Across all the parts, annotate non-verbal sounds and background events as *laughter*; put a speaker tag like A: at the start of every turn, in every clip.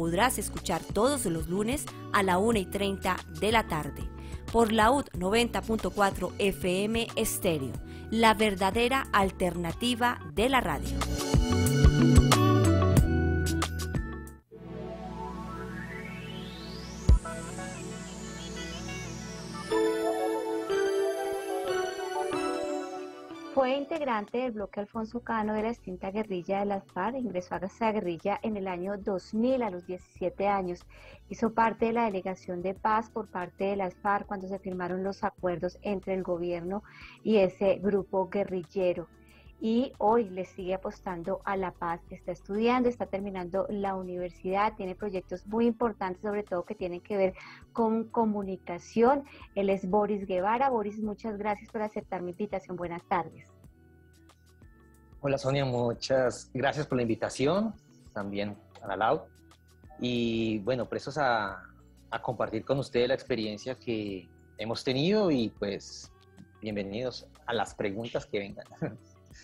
A: podrás escuchar todos los lunes a la 1 y 30 de la tarde por la UD 90.4 FM Estéreo, la verdadera alternativa de la radio.
B: Del bloque Alfonso Cano de la extinta guerrilla de las FARC, ingresó a esa guerrilla en el año 2000 a los 17 años. Hizo parte de la delegación de paz por parte de las FARC cuando se firmaron los acuerdos entre el gobierno y ese grupo guerrillero. Y hoy le sigue apostando a la paz. Está estudiando, está terminando la universidad, tiene proyectos muy importantes, sobre todo que tienen que ver con comunicación. Él es Boris Guevara. Boris, muchas gracias por aceptar mi invitación. Buenas tardes.
C: Hola Sonia, muchas gracias por la invitación, también a la LAU. Y bueno, prestos a, a compartir con ustedes la experiencia que hemos tenido y pues bienvenidos a las preguntas que vengan. *laughs*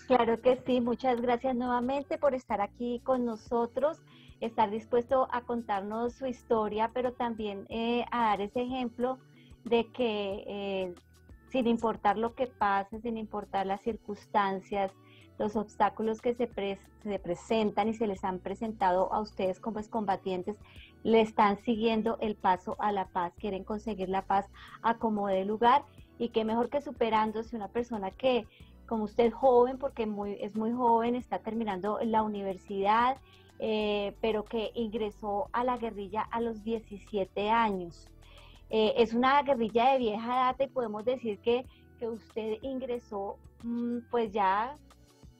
B: Claro que sí, muchas gracias nuevamente por estar aquí con nosotros, estar dispuesto a contarnos su historia, pero también eh, a dar ese ejemplo de que eh, sin importar lo que pase, sin importar las circunstancias, los obstáculos que se, se presentan y se les han presentado a ustedes como combatientes, le están siguiendo el paso a la paz, quieren conseguir la paz a como de lugar y que mejor que superándose una persona que como usted joven, porque muy, es muy joven, está terminando la universidad, eh, pero que ingresó a la guerrilla a los 17 años. Eh, es una guerrilla de vieja data y podemos decir que, que usted ingresó, mm, pues ya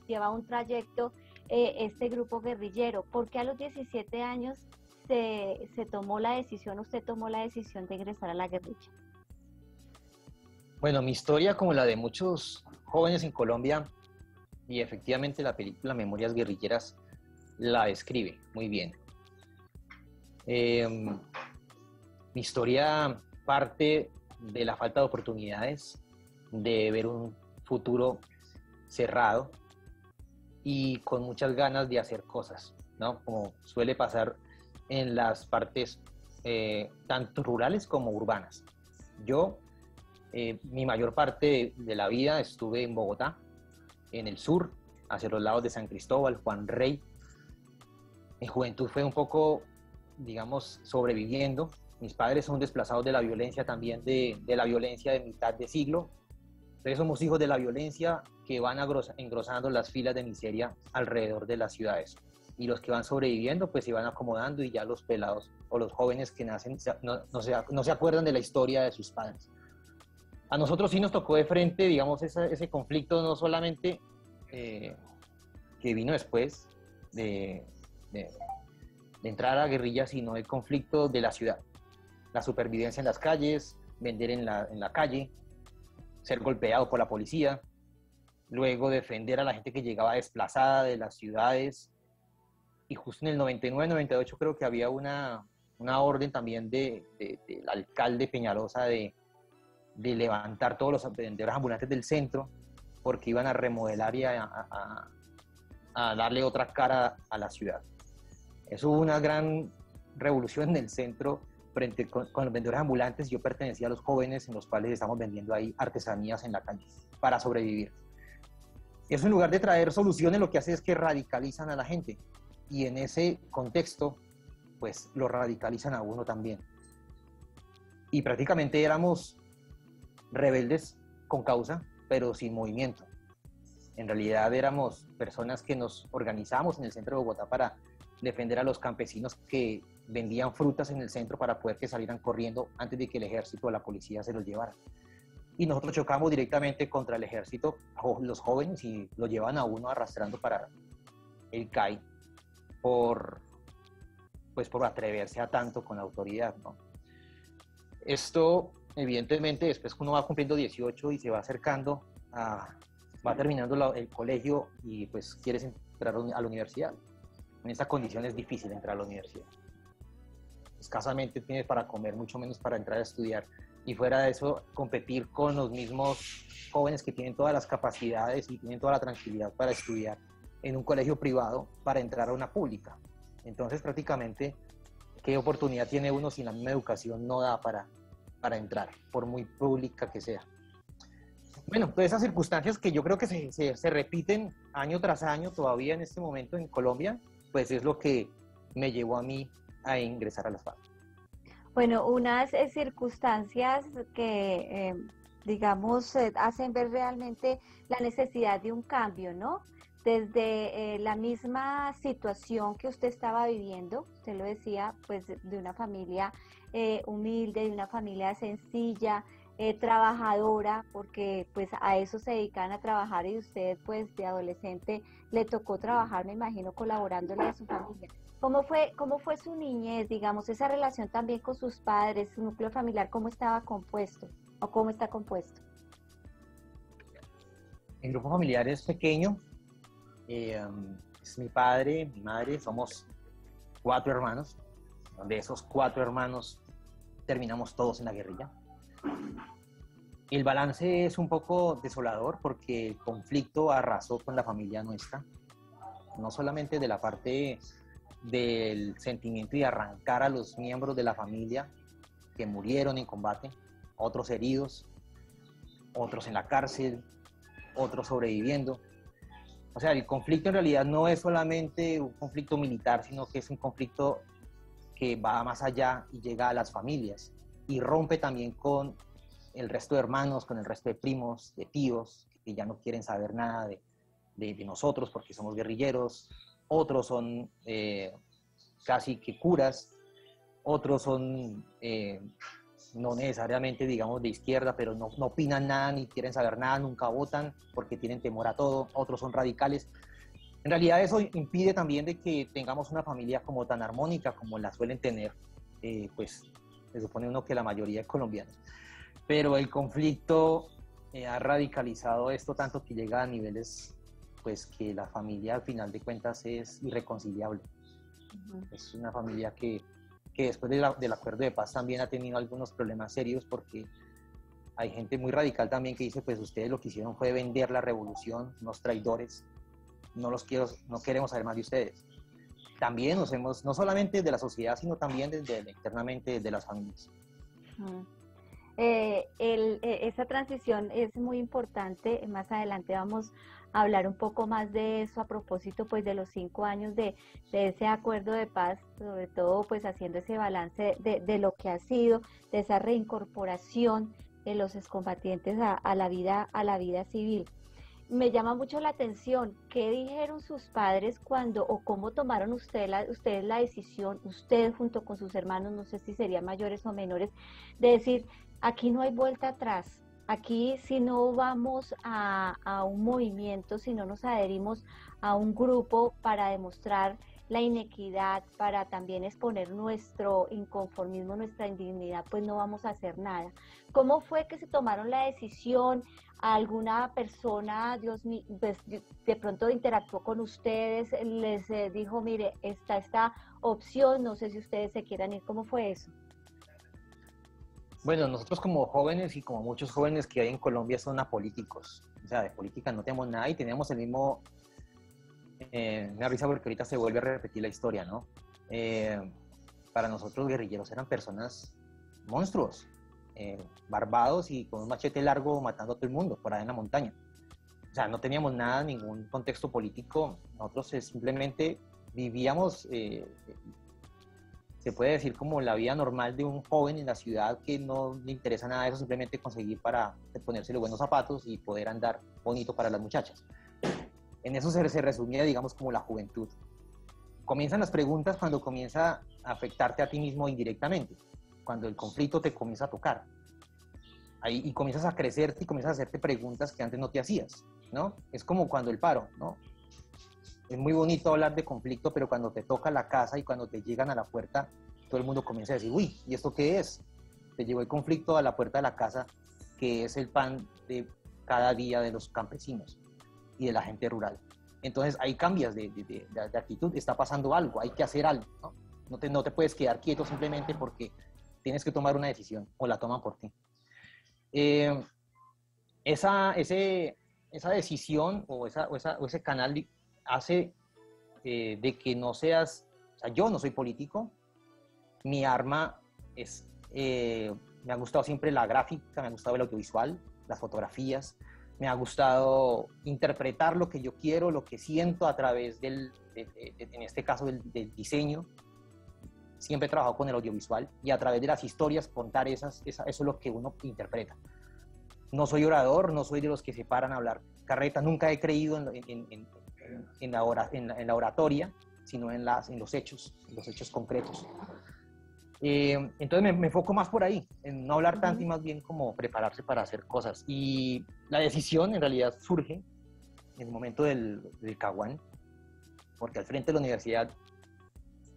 B: lleva un trayecto eh, este grupo guerrillero. ¿Por qué a los 17 años se, se tomó la decisión, usted tomó la decisión de ingresar a la guerrilla?
C: Bueno, mi historia, como la de muchos jóvenes en Colombia, y efectivamente la película Memorias Guerrilleras la describe muy bien. Em, mi historia parte de la falta de oportunidades, de ver un futuro cerrado y con muchas ganas de hacer cosas, ¿no? Como suele pasar en las partes eh, tanto rurales como urbanas. Yo eh, mi mayor parte de, la vida estuve en Bogotá, en el sur, hacia los lados de San Cristóbal, Juan Rey. Mi juventud fue un poco, digamos, sobreviviendo. Mis padres son desplazados de la violencia también, de, de la violencia de mitad de siglo. Entonces somos hijos de la violencia que van engrosando las filas de miseria alrededor de las ciudades. Y los que van sobreviviendo, pues se van acomodando y ya los pelados o los jóvenes que nacen no, no, se, no se acuerdan de la historia de sus padres a nosotros sí nos tocó de frente, digamos, ese conflicto no solamente eh, que vino después de, entrar a la guerrilla, sino el conflicto de la ciudad. La supervivencia en las calles, vender en la, en la calle, ser golpeado por la policía, luego defender a la gente que llegaba desplazada de las ciudades. Y justo en el 99-98 creo que había una, una orden también del alcalde Peñalosa de de levantar todos los vendedores ambulantes del centro porque iban a remodelar y a, darle otra cara a la ciudad. Eso hubo una gran revolución en el centro frente con, los vendedores ambulantes. Yo pertenecía a los jóvenes en los cuales estamos vendiendo ahí artesanías en la calle para sobrevivir. Eso en lugar de traer soluciones lo que hace es que radicalizan a la gente y en ese contexto pues lo radicalizan a uno también. Y prácticamente éramos rebeldes con causa, pero sin movimiento. En realidad éramos personas que nos organizamos en el centro de Bogotá para defender a los campesinos que vendían frutas en el centro para poder que salieran corriendo antes de que el ejército o la policía se los llevara. Y nosotros chocamos directamente contra el ejército, los jóvenes, y lo llevan a uno arrastrando para el CAI por, pues por atreverse a tanto con la autoridad. ¿no? Esto evidentemente después uno va cumpliendo 18 y se va acercando a, va terminando el colegio y pues quieres entrar a la universidad. En esta condición es difícil entrar a la universidad. Escasamente tienes para comer, mucho menos para entrar a estudiar. Y fuera de eso, competir con los mismos jóvenes que tienen todas las capacidades y tienen toda la tranquilidad para estudiar en un colegio privado para entrar a una pública. Entonces prácticamente ¿qué oportunidad tiene uno si la misma educación no da para, para entrar, por muy pública que sea? Bueno, pues esas circunstancias que yo creo que se, se, repiten año tras año todavía en este momento en Colombia, pues es lo que me llevó a mí a ingresar a las FARC.
B: Bueno, unas eh, circunstancias que, eh, digamos, eh, hacen ver realmente la necesidad de un cambio, ¿no? Desde la misma situación que usted estaba viviendo, usted lo decía, pues de una familia humilde, de una familia sencilla, eh, trabajadora, porque pues a eso se dedican a trabajar y usted pues de adolescente le tocó trabajar, me imagino, colaborándole a su familia. ¿Cómo fue, ¿Cómo fue su niñez, digamos, esa relación también con sus padres, su núcleo familiar, cómo estaba compuesto o cómo está compuesto?
C: El grupo familiar es pequeño, eh, es mi padre, mi madre, somos cuatro hermanos, de esos cuatro hermanos terminamos todos en la guerrilla. El balance es un poco desolador porque el conflicto arrasó con la familia nuestra, no solamente de la parte del sentimiento de arrancar a los miembros de la familia que murieron en combate, otros heridos, otros en la cárcel, otros sobreviviendo. O sea, el conflicto en realidad no es solamente un conflicto militar, sino que es un conflicto que va más allá y llega a las familias y rompe también con el resto de hermanos, con el resto de primos, de tíos, que ya no quieren saber nada de, nosotros porque somos guerrilleros, otros son eh, casi que curas, otros son eh, no necesariamente, digamos, de izquierda, pero no, no, opinan nada ni quieren saber nada, nunca votan porque tienen temor a todo, otros son radicales. En realidad eso impide también de que tengamos una familia como tan armónica como la suelen tener, eh, pues se supone uno que la mayoría de colombianos pero el conflicto eh, ha radicalizado esto tanto que llega a niveles pues que la familia al final de cuentas es irreconciliable. Es una familia que, que después del acuerdo de paz también ha tenido algunos problemas serios porque hay gente muy radical también que dice pues ustedes lo que hicieron fue vender la revolución, unos traidores, no los quiero, no queremos saber más de ustedes. También nos hemos, no solamente de la sociedad, sino también desde internamente de las familias.
B: Eh, el, eh, esa transición es muy importante. Más adelante vamos a hablar un poco más de eso a propósito pues de los cinco años de, ese acuerdo de paz, sobre todo pues haciendo ese balance de, lo que ha sido, de esa reincorporación de los excombatientes a, la vida, a la vida civil. Me llama mucho la atención, ¿qué dijeron sus padres cuando o cómo tomaron ustedes la, la decisión, ustedes junto con sus hermanos, no sé si serían mayores o menores, de decir, aquí no hay vuelta atrás. Aquí si no vamos a, un movimiento, si no nos adherimos a un grupo para demostrar la inequidad, para también exponer nuestro inconformismo, nuestra indignidad, pues no vamos a hacer nada. ¿Cómo fue que se tomaron la decisión? ¿Alguna persona, Dios mío, pues, de pronto interactuó con ustedes, les eh, dijo, mire, está esta opción, no sé si ustedes se quieran ir, ¿cómo fue eso?
C: Bueno, nosotros como jóvenes y como muchos jóvenes que hay en Colombia son apolíticos. O sea, de política no tenemos nada y tenemos el mismo... Eh, me risa porque ahorita se vuelve a repetir la historia, ¿no? Eh, para nosotros guerrilleros eran personas monstruos, eh, barbados y con un machete largo matando a todo el mundo por ahí en la montaña. O sea, no teníamos nada, ningún contexto político. Nosotros simplemente vivíamos eh, se puede decir como la vida normal de un joven en la ciudad que no le interesa nada eso, simplemente conseguir para ponerse los buenos zapatos y poder andar bonito para las muchachas. En eso se, se resumía, digamos, como la juventud. Comienzan las preguntas cuando comienza a afectarte a ti mismo indirectamente, cuando el conflicto te comienza a tocar. Ahí, y comienzas a crecerte y comienzas a hacerte preguntas que antes no te hacías, ¿no? Es como cuando el paro, ¿no? es muy bonito hablar de conflicto, pero cuando te toca la casa y cuando te llegan a la puerta, todo el mundo comienza a decir, uy, ¿y esto qué es? Te llegó el conflicto a la puerta de la casa, que es el pan de cada día de los campesinos y de la gente rural. Entonces ahí cambias de, de, actitud, está pasando algo, hay que hacer algo, ¿no? No te, no te puedes quedar quieto simplemente porque tienes que tomar una decisión o la toman por ti. Eh, esa, ese, esa decisión o, esa, o, esa, o ese canal hace eh, de que no seas, o sea, yo no soy político, mi arma es, eh, me ha gustado siempre la gráfica, me ha gustado el audiovisual, las fotografías, me ha gustado interpretar lo que yo quiero, lo que siento a través del, en este caso del, diseño. Siempre he trabajado con el audiovisual y a través de las historias contar esas, eso es lo que uno interpreta. No soy orador, no soy de los que se paran a hablar carreta, nunca he creído en, en, en, la, en, la, oratoria, sino en, las, en los hechos, los hechos concretos. Eh, entonces me, me, enfoco más por ahí, en no hablar tanto y más bien como prepararse para hacer cosas. Y la decisión en realidad surge en el momento del, del Caguán, porque al frente de la universidad,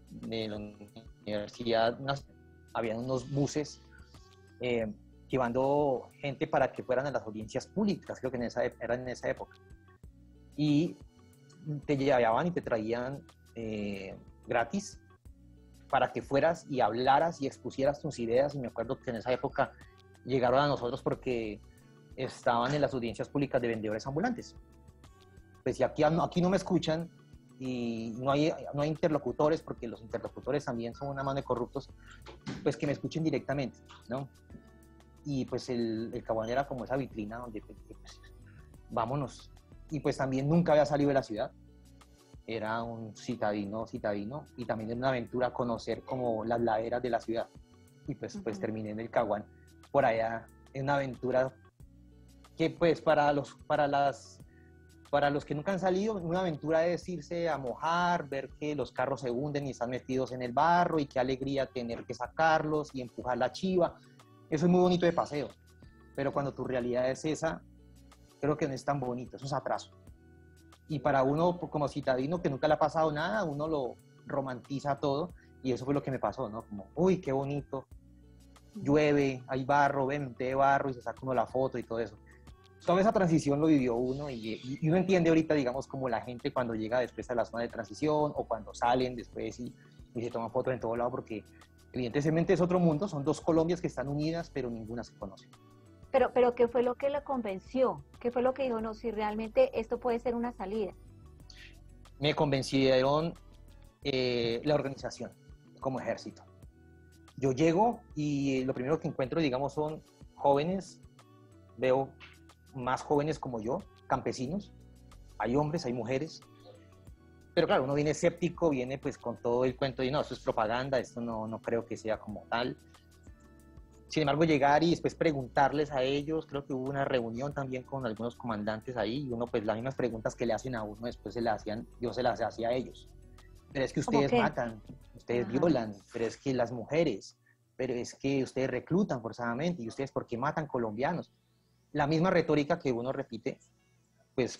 C: de la universidad había unos buses eh, llevando gente para que fueran a las audiencias públicas, creo que en esa, era en esa época. Y te llevaban y te traían eh, gratis para que fueras y hablaras y expusieras tus ideas. Y me acuerdo que en esa época llegaron a nosotros porque estaban en las audiencias públicas de vendedores ambulantes. Pues si aquí, aquí no me escuchan y no hay, no hay interlocutores, porque los interlocutores también son una mano de corruptos, pues que me escuchen directamente, ¿no? Y pues el, el era como esa vitrina donde, pues, vámonos. Y pues también nunca había salido de la ciudad era un citadino, citadino, y también era una aventura conocer como las laderas de la ciudad. Y pues, pues terminé en el Caguán, por allá, en una aventura que pues para los, para las, para los que nunca han salido, una aventura es irse a mojar, ver que los carros se hunden y están metidos en el barro y qué alegría tener que sacarlos y empujar la chiva. Eso es muy bonito de paseo, pero cuando tu realidad es esa, creo que no es tan bonito, eso es atraso. Y para uno como citadino que nunca le ha pasado nada, uno lo romantiza todo y eso fue lo que me pasó, ¿no? Como, uy, qué bonito, llueve, hay barro, ven, de barro y se saca uno la foto y todo eso. Toda esa transición lo vivió uno y, uno entiende ahorita, digamos, como la gente cuando llega después a la zona de transición o cuando salen después y, y se toman fotos en todo lado porque evidentemente es otro mundo, son dos Colombias que están unidas pero ninguna se conoce.
B: Pero, pero ¿qué fue lo que le convenció? ¿Qué fue lo que dijo, no, si realmente esto puede ser una salida?
C: Me convencieron eh, la organización como ejército. Yo llego y lo primero que encuentro, digamos, son jóvenes, veo más jóvenes como yo, campesinos, hay hombres, hay mujeres, pero claro, uno viene escéptico, viene pues con todo el cuento de no, esto es propaganda, esto no, no creo que sea como tal. Sin embargo, llegar y después preguntarles a ellos, creo que hubo una reunión también con algunos comandantes ahí y uno pues las mismas preguntas que le hacen a uno después se las hacían, yo se las hacía a ellos. Pero es que ustedes matan, ustedes violan, pero es que las mujeres, pero es que ustedes reclutan forzadamente y ustedes por qué matan colombianos. La misma retórica que uno repite, pues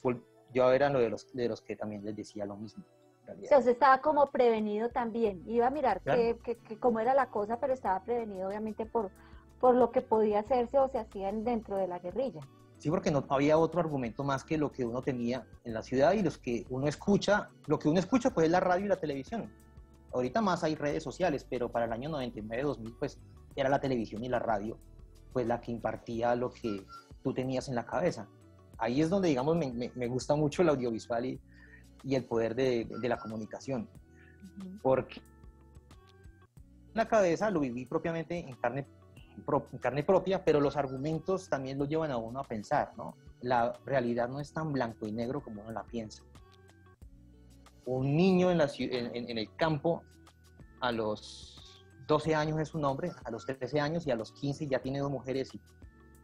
C: yo era lo de los, de los que también les decía lo mismo.
B: Usted estaba como prevenido también. Iba a mirar que, cómo era la cosa, pero estaba prevenido obviamente por, por lo que podía hacerse o se hacían dentro de la guerrilla.
C: Sí, porque no había otro argumento más que lo que uno tenía en la ciudad y los que uno escucha, lo que uno escucha pues es la radio y la televisión. Ahorita más hay redes sociales, pero para el año 99-2000 pues era la televisión y la radio pues la que impartía lo que tú tenías en la cabeza. Ahí es donde digamos me, me, gusta mucho el audiovisual y, y el poder de, de, la comunicación. Porque la cabeza lo viví propiamente en carne carne propia, pero los argumentos también lo llevan a uno a pensar, ¿no? La realidad no es tan blanco y negro como uno la piensa. Un niño en, la, en, el campo a los 12 años es un hombre, a los 13 años y a los 15 ya tiene dos mujeres y,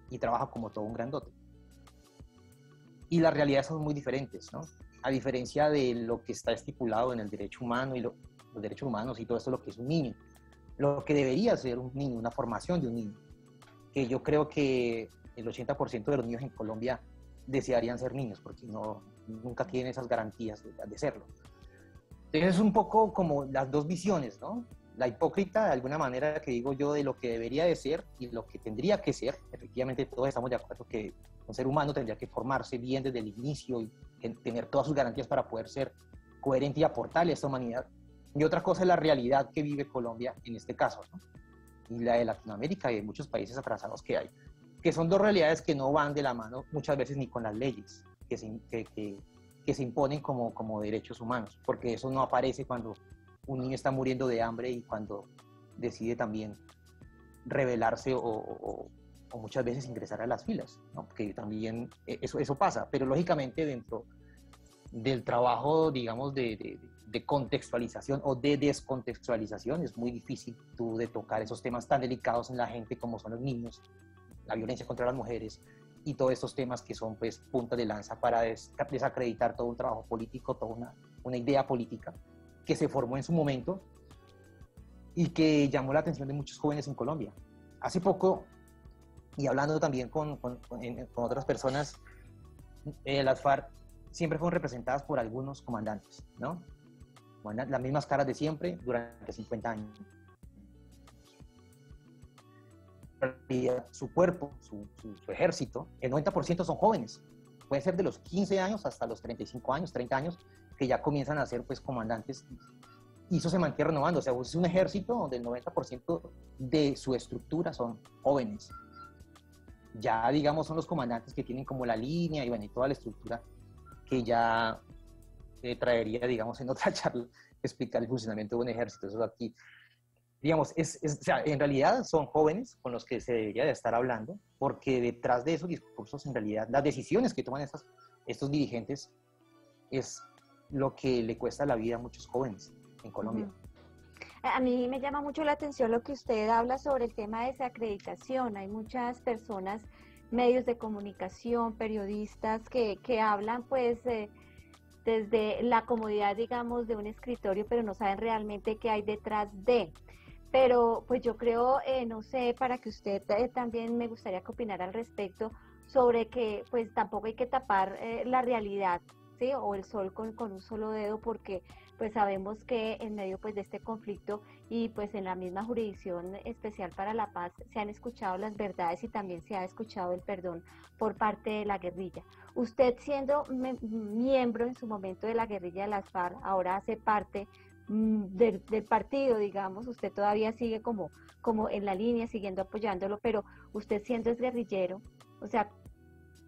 C: y trabaja como todo un grandote. Y las realidades son muy diferentes, ¿no? A diferencia de lo que está estipulado en el derecho humano y los derechos humanos y todo eso, lo que es un niño lo que debería ser un niño, una formación de un niño, que yo creo que el 80% de los niños en Colombia desearían ser niños, porque no, nunca tienen esas garantías de, serlo. Entonces es un poco como las dos visiones, ¿no? La hipócrita, de alguna manera, que digo yo, de lo que debería de ser y lo que tendría que ser. Efectivamente, todos estamos de acuerdo que un ser humano tendría que formarse bien desde el inicio y tener todas sus garantías para poder ser coherente y aportarle a esta humanidad y otra cosa es la realidad que vive Colombia en este caso, y la de Latinoamérica y de muchos países atrasados que hay, que son dos realidades que no van de la mano muchas veces ni con las leyes que se, que, que, se imponen como, como derechos humanos, porque eso no aparece cuando un niño está muriendo de hambre y cuando decide también rebelarse o, muchas veces ingresar a las filas, ¿no? también e, eso, pasa, pero lógicamente dentro del trabajo, digamos, de, contextualización o de descontextualización, es muy difícil tú de tocar esos temas tan delicados en la gente como son los niños, la violencia contra las mujeres y todos estos temas que son pues punta de lanza para desacreditar todo un trabajo político, toda una idea política que se formó en su momento y que llamó la atención de muchos jóvenes en Colombia. Hace poco, y hablando también con, con, otras personas, eh, las FARC siempre fueron representadas por algunos comandantes, ¿no? Las mismas caras de siempre durante 50 años. Su cuerpo, su, su ejército, el 90% son jóvenes. Pueden ser de los 15 años hasta los 35 años, 30 años, que ya comienzan a ser pues comandantes y eso se mantiene renovando. O sea, es un ejército donde el 90% de su estructura son jóvenes. Ya, digamos, son los comandantes que tienen como la línea y, bueno, y toda la estructura que ya eh, traería, digamos, en otra *laughs* charla, explicar el funcionamiento de un ejército. Eso aquí, digamos, es, o sea, en realidad son jóvenes con los que se debería de estar hablando, porque detrás de esos discursos, en realidad, las decisiones que toman estos, estos dirigentes es lo que le cuesta la vida a muchos jóvenes en Colombia.
B: A mí me llama mucho la atención lo que usted habla sobre el tema de desacreditación. Hay muchas personas, medios de comunicación, periodistas que, que hablan pues desde la comodidad, digamos, de un escritorio, pero no saben realmente qué hay detrás de. Pero pues yo creo, eh, no sé, para que usted eh, también me gustaría que opinara al respecto sobre que pues tampoco hay que tapar eh, la realidad ¿sí? o el sol con, con, un solo dedo porque pues sabemos que en medio pues de este conflicto y pues en la misma jurisdicción especial para la paz se han escuchado las verdades y también se ha escuchado el perdón por parte de la guerrilla. Usted siendo miembro en su momento de la guerrilla de las FARC, ahora hace parte mm, del, del, partido, digamos, usted todavía sigue como, como en la línea, siguiendo apoyándolo, pero usted siendo es guerrillero, o sea,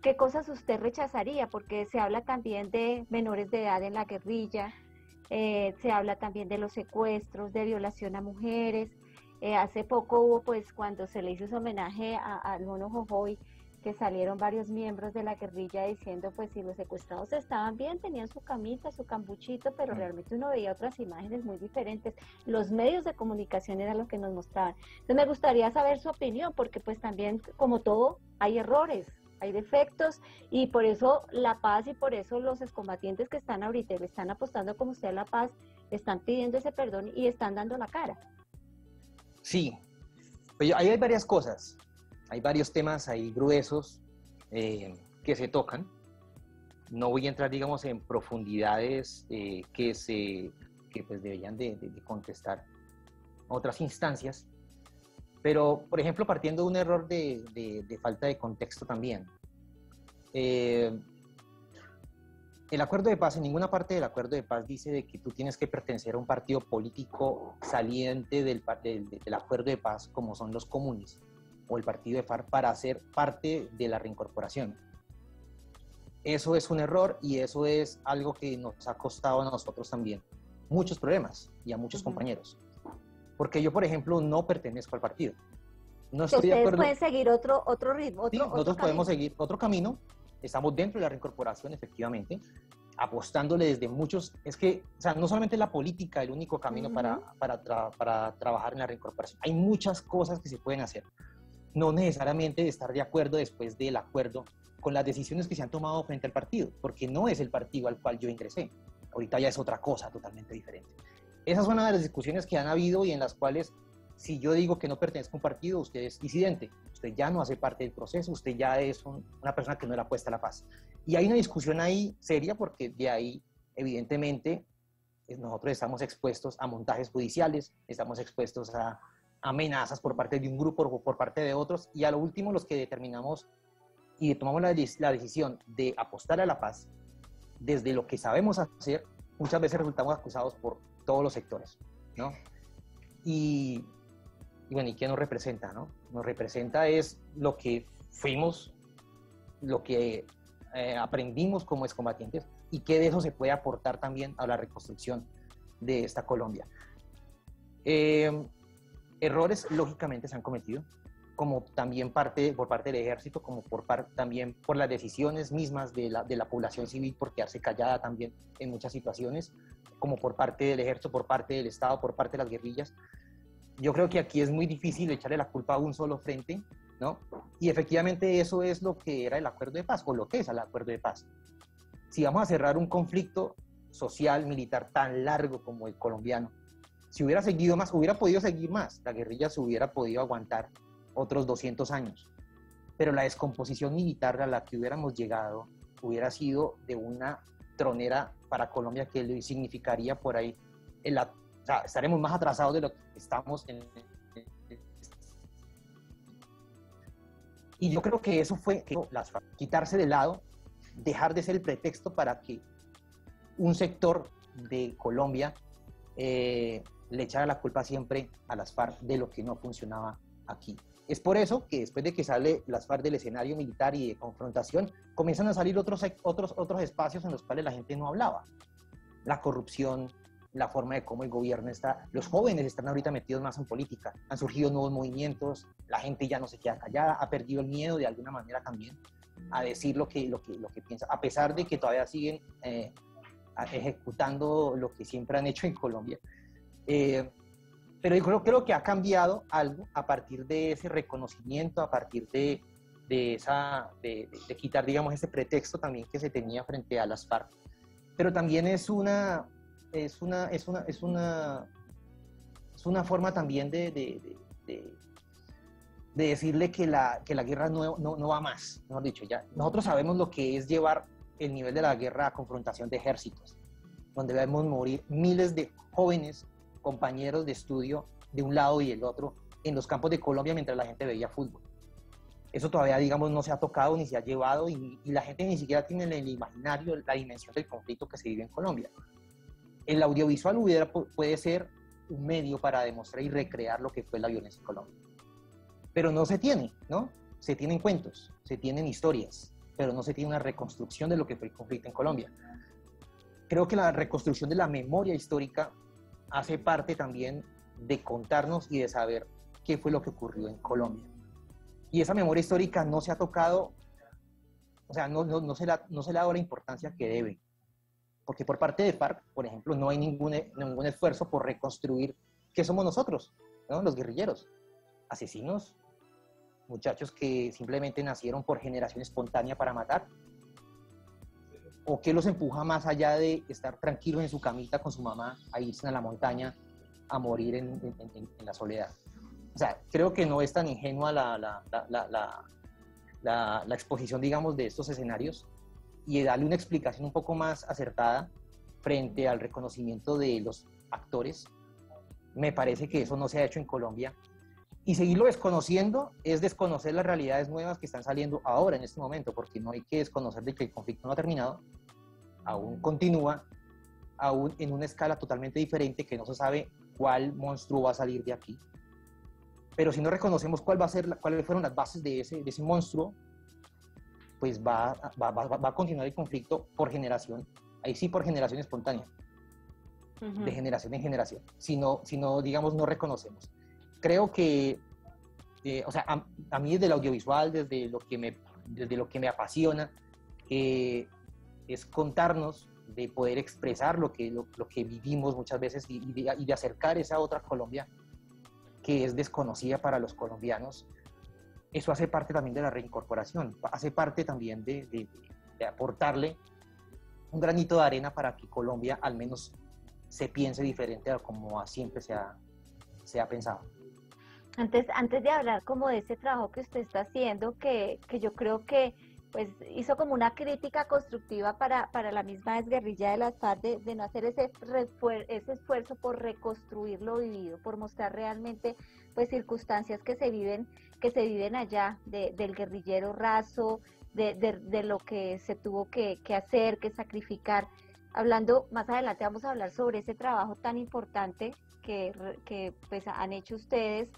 B: ¿qué cosas usted rechazaría? Porque se habla también de menores de edad en la guerrilla, eh, se habla también de los secuestros, de violación a mujeres. Eh, hace poco hubo, pues, cuando se le hizo ese homenaje al mono Jojoy, que salieron varios miembros de la guerrilla diciendo, pues, si los secuestrados estaban bien, tenían su camita, su cambuchito, pero mm. realmente uno veía otras imágenes muy diferentes. Los medios de comunicación era lo que nos mostraban. Entonces, me gustaría saber su opinión, porque, pues, también, como todo, hay errores, hay defectos y por eso la paz y por eso los excombatientes que están ahorita están apostando como usted a la paz, están pidiendo ese perdón y están dando la cara.
C: Sí, pues ahí hay varias cosas, hay varios temas ahí gruesos eh, que se tocan. No voy a entrar, digamos, en profundidades eh, que se que pues deberían de, de contestar otras instancias, pero, por ejemplo, partiendo de un error de, falta de contexto también. Eh, el acuerdo de paz, en ninguna parte del acuerdo de paz dice de que tú tienes que pertenecer a un partido político saliente del, del, acuerdo de paz, como son los comunes o el partido de FARC, para ser parte de la reincorporación. Eso es un error y eso es algo que nos ha costado a nosotros también muchos problemas y a muchos compañeros. Porque yo, por ejemplo, no pertenezco al partido.
B: No estoy de acuerdo. pueden seguir otro, otro ritmo. Otro,
C: sí, nosotros podemos seguir otro camino. Estamos dentro de la reincorporación, efectivamente, apostándole desde muchos. Es que, o sea, no solamente la política el único camino para, para, para trabajar en la reincorporación. Hay muchas cosas que se pueden hacer. No necesariamente estar de acuerdo después del acuerdo con las decisiones que se han tomado frente al partido, porque no es el partido al cual yo ingresé. Ahorita ya es otra cosa totalmente diferente. Esas son una de las discusiones que han habido y en las cuales si yo digo que no pertenezco a un partido, usted es disidente, usted ya no hace parte del proceso, usted ya es una persona que no le apuesta a la paz. Y hay una discusión ahí seria porque de ahí, evidentemente, nosotros estamos expuestos a montajes judiciales, estamos expuestos a amenazas por parte de un grupo o por parte de otros, y a lo último los que determinamos y tomamos la, la decisión de apostar a la paz, desde lo que sabemos hacer, muchas veces resultamos acusados por todos los sectores, ¿no? Y, bueno, ¿y qué nos representa, no? Nos representa es lo que fuimos, lo que eh, aprendimos como excombatientes y qué de eso se puede aportar también a la reconstrucción de esta Colombia. Eh, Errores, lógicamente, se han cometido, como también parte, por parte del ejército, como por también por las decisiones mismas de la, de la población civil por quedarse callada también en muchas situaciones, como por parte del ejército, por parte del Estado, por parte de las guerrillas. Yo creo que aquí es muy difícil echarle la culpa a un solo frente, ¿no? Y efectivamente eso es lo que era el acuerdo de paz, o lo que es el acuerdo de paz. Si vamos a cerrar un conflicto social, militar tan largo como el colombiano, si hubiera seguido más, hubiera podido seguir más, la guerrilla se hubiera podido aguantar otros 200 años. Pero la descomposición militar a la que hubiéramos llegado hubiera sido de una tronera para Colombia que significaría por ahí, estaremos más atrasados de lo que estamos en, Y yo creo que eso fue quitarse de lado, dejar de ser el pretexto para que un sector de Colombia eh, le echara la culpa siempre a las FARC de lo que no funcionaba aquí. Es por eso que después de que sale las FARC del escenario militar y de confrontación, comienzan a salir otros, otros, otros espacios en los cuales la gente no hablaba. La corrupción, la forma de cómo el gobierno está. Los jóvenes están ahorita metidos más en política, han surgido nuevos movimientos, la gente ya no se queda callada, ha perdido el miedo de alguna manera también a decir lo que, lo que, lo que piensa, a pesar de que todavía siguen eh, ejecutando lo que siempre han hecho en Colombia. Eh, pero yo creo, creo, que ha cambiado algo a partir de ese reconocimiento, a partir de, de esa, de, de, quitar, digamos, ese pretexto también que se tenía frente a las FARC. Pero también es una, es una, es una, es una, es una forma también de, de, de, decirle que la, que la guerra no, no, no, va más, mejor dicho, ya. Nosotros sabemos lo que es llevar el nivel de la guerra a confrontación de ejércitos, donde vemos morir miles de jóvenes compañeros de estudio de un lado y del otro en los campos de Colombia mientras la gente veía fútbol. Eso todavía, digamos, no se ha tocado ni se ha llevado y, y la gente ni siquiera tiene en el imaginario la dimensión del conflicto que se vive en Colombia el audiovisual hubiera, puede ser un medio para demostrar y recrear lo que fue la violencia en Colombia. Pero no se tiene, ¿no? Se tienen cuentos, se tienen historias, pero no se tiene una reconstrucción de lo que fue el conflicto en Colombia. Creo que la reconstrucción de la memoria histórica hace parte también de contarnos y de saber qué fue lo que ocurrió en Colombia. Y esa memoria histórica no se ha tocado, o sea, no, no, no, se, no se le ha dado la importancia que debe porque por parte de FARC, por ejemplo, no hay ningún, ningún esfuerzo por reconstruir qué somos nosotros, ¿no? los guerrilleros, asesinos, muchachos que simplemente nacieron por generación espontánea para matar, o qué los empuja más allá de estar tranquilos en su camita con su mamá a irse a la montaña a morir en, en, la soledad. O sea, creo que no es tan ingenua la, la, la, la exposición, digamos, de estos escenarios y darle una explicación un poco más acertada frente al reconocimiento de los actores. Me parece que eso no se ha hecho en Colombia. Y seguirlo desconociendo es desconocer las realidades nuevas que están saliendo ahora, en este momento, porque no hay que desconocer de que el conflicto no ha terminado, aún continúa, aún en una escala totalmente diferente, que no se sabe cuál monstruo va a salir de aquí. Pero si no reconocemos cuál va a ser, cuáles fueron las bases de ese, de ese monstruo, pues va, va, va, a continuar el conflicto por generación, ahí sí por generación espontánea, de generación en generación, si no, si no, digamos, no reconocemos. Creo que, eh, o sea, a, mí desde el audiovisual, desde lo que me, desde lo que me apasiona, eh, es contarnos, de poder expresar lo que, lo, que vivimos muchas veces y, de, acercar esa otra Colombia que es desconocida para los colombianos eso hace parte también de la reincorporación, hace parte también de, aportarle un granito de arena para que Colombia al menos se piense diferente a como siempre se ha pensado.
B: Antes, antes de hablar como de ese trabajo que usted está haciendo, que, que yo creo que pues hizo como una crítica constructiva para, para la misma desguerrilla de las FARC de, no hacer ese, ese esfuerzo por reconstruir lo vivido, por mostrar realmente pues circunstancias que se viven, que se viven allá, de, del guerrillero raso, de, de, lo que se tuvo que, que, hacer, que sacrificar. Hablando más adelante vamos a hablar sobre ese trabajo tan importante que, que pues han hecho ustedes,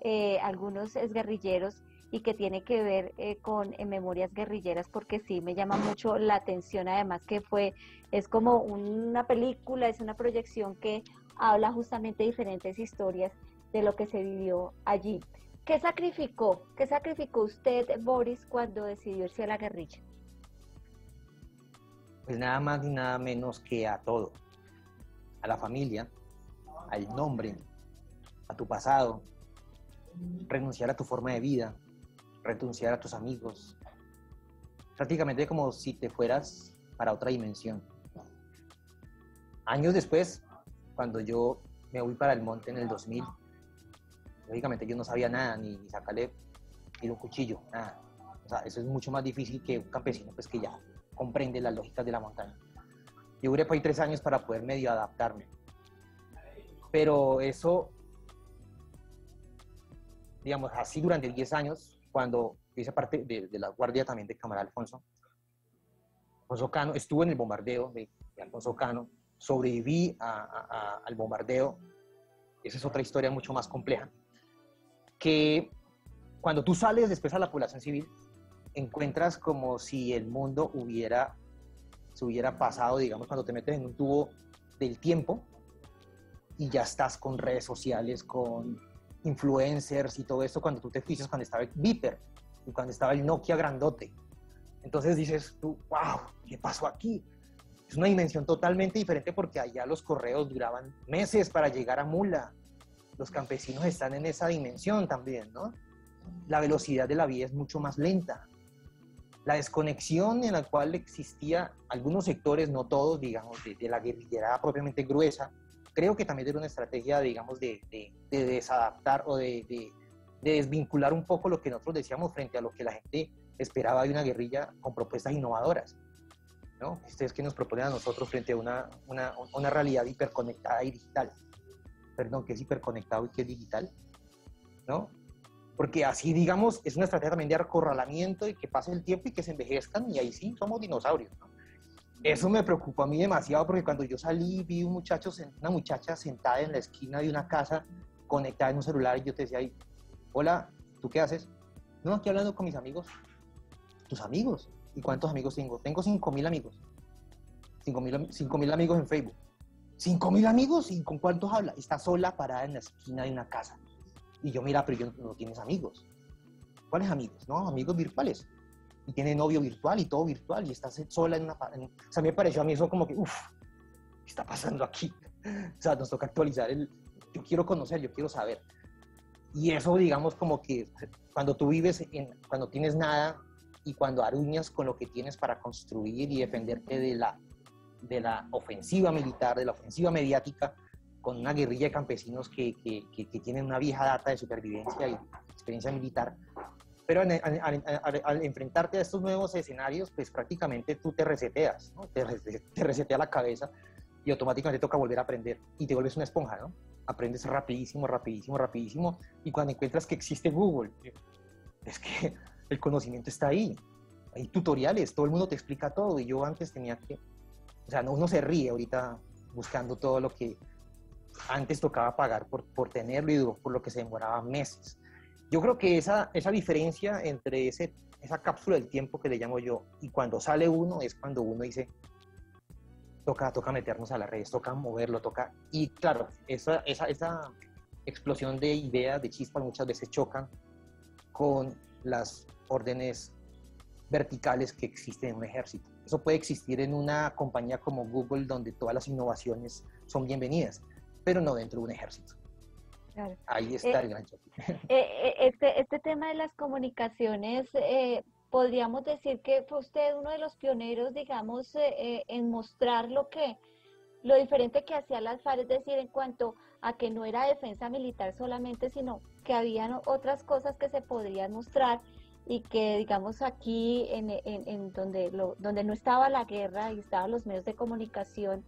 B: eh, algunos guerrilleros y que tiene que ver eh, con Memorias Guerrilleras, porque sí me llama mucho la atención, además que fue, es como una película, es una proyección que habla justamente de diferentes historias de lo que se vivió allí. ¿Qué sacrificó? ¿Qué sacrificó usted, Boris, cuando decidió irse a la guerrilla?
C: Pues nada más ni nada menos que a todo. A la familia, al nombre, a tu pasado, renunciar a tu forma de vida, renunciar a tus amigos. Prácticamente como si te fueras para otra dimensión. Años después, cuando yo me voy para el monte en el 2000, lógicamente yo no sabía nada, ni, ni sacarle ni un cuchillo, nada. O sea, eso es mucho más difícil que un campesino pues, que ya comprende las lógicas de la montaña. Yo duré por ahí tres años para poder medio adaptarme. Pero eso, digamos, así durante 10 años, cuando hice parte de, la guardia también de Cámara Alfonso, Alfonso Cano, estuve en el bombardeo de, Alfonso Cano, sobreviví al bombardeo, esa es otra historia mucho más compleja, que cuando tú sales después a la población civil, encuentras como si el mundo hubiera, se hubiera pasado, digamos, cuando te metes en un tubo del tiempo y ya estás con redes sociales, con influencers y todo eso, cuando tú te fuiste cuando estaba el Viper y cuando estaba el Nokia grandote. Entonces dices tú, wow, ¿qué pasó aquí? Es una dimensión totalmente diferente porque allá los correos duraban meses para llegar a Mula. Los campesinos están en esa dimensión también, ¿no? La velocidad de la vida es mucho más lenta la desconexión en la cual existía algunos sectores, no todos, digamos, de, la guerrillera propiamente gruesa, creo que también era una estrategia, digamos, de, desadaptar o de, desvincular un poco lo que nosotros decíamos frente a lo que la gente esperaba de una guerrilla con propuestas innovadoras. ¿no? Ustedes que nos proponen a nosotros frente a una, una, una realidad hiperconectada y digital. Perdón, que es hiperconectado y que es digital. ¿no? porque así, digamos, es una estrategia también de acorralamiento y que pase el tiempo y que se envejezcan y ahí sí somos dinosaurios. Eso me preocupó a mí demasiado porque cuando yo salí vi un muchacho, una muchacha sentada en la esquina de una casa conectada en un celular y yo te decía, hola, ¿tú qué haces? No, aquí hablando con mis amigos. ¿Tus amigos? ¿Y cuántos amigos tengo? Tengo 5 mil amigos. 5 mil amigos en Facebook. ¿5 mil amigos? ¿Y con cuántos habla? Está sola parada en la esquina de una casa. Y yo, mira, pero yo no tienes amigos. ¿Cuáles amigos? No, amigos virtuales. Y tiene novio virtual y todo virtual y estás sola en una... o sea, me pareció a mí eso como que, uff, ¿qué está pasando aquí? *laughs* O sea, nos toca actualizar el... Yo quiero conocer, yo quiero saber. Y eso, digamos, como que cuando tú vives, en, cuando tienes nada y cuando aruñas con lo que tienes para construir y defenderte de la, de la ofensiva militar, de la ofensiva mediática, con una guerrilla de campesinos que, que, que, tienen una vieja data de supervivencia y experiencia militar. Pero al, enfrentarte a estos nuevos escenarios, pues prácticamente tú te reseteas, ¿no? te, te resetea la cabeza y automáticamente toca volver a aprender y te vuelves una esponja, ¿no? Aprendes rapidísimo, rapidísimo, rapidísimo y cuando encuentras que existe Google, es que *laughs* el conocimiento está ahí. Hay tutoriales, todo el mundo te explica todo y yo antes tenía que, o sea, uno se ríe ahorita buscando todo lo que antes tocaba pagar por, por tenerlo y por lo que se demoraba meses. Yo creo que esa, esa diferencia entre ese, esa cápsula del tiempo que le llamo yo y cuando sale uno es cuando uno dice, toca, toca meternos a las redes, toca moverlo, toca... Y claro, esa, esa, esa explosión de ideas, de chispas muchas veces chocan con las órdenes verticales que existen en un ejército. Eso puede existir en una compañía como Google donde todas las innovaciones son bienvenidas, pero no dentro de un ejército. Ahí está eh, el gran choque. *laughs*
B: Eh, eh, este, este tema de las comunicaciones, podríamos decir que fue usted uno de los pioneros, digamos, en mostrar lo que, lo diferente que hacía las FARC, es decir, en cuanto a que no era defensa militar solamente, sino que habían otras cosas que se podrían mostrar y que digamos aquí en, en, en donde, lo, donde no estaba la guerra y estaban los medios de comunicación,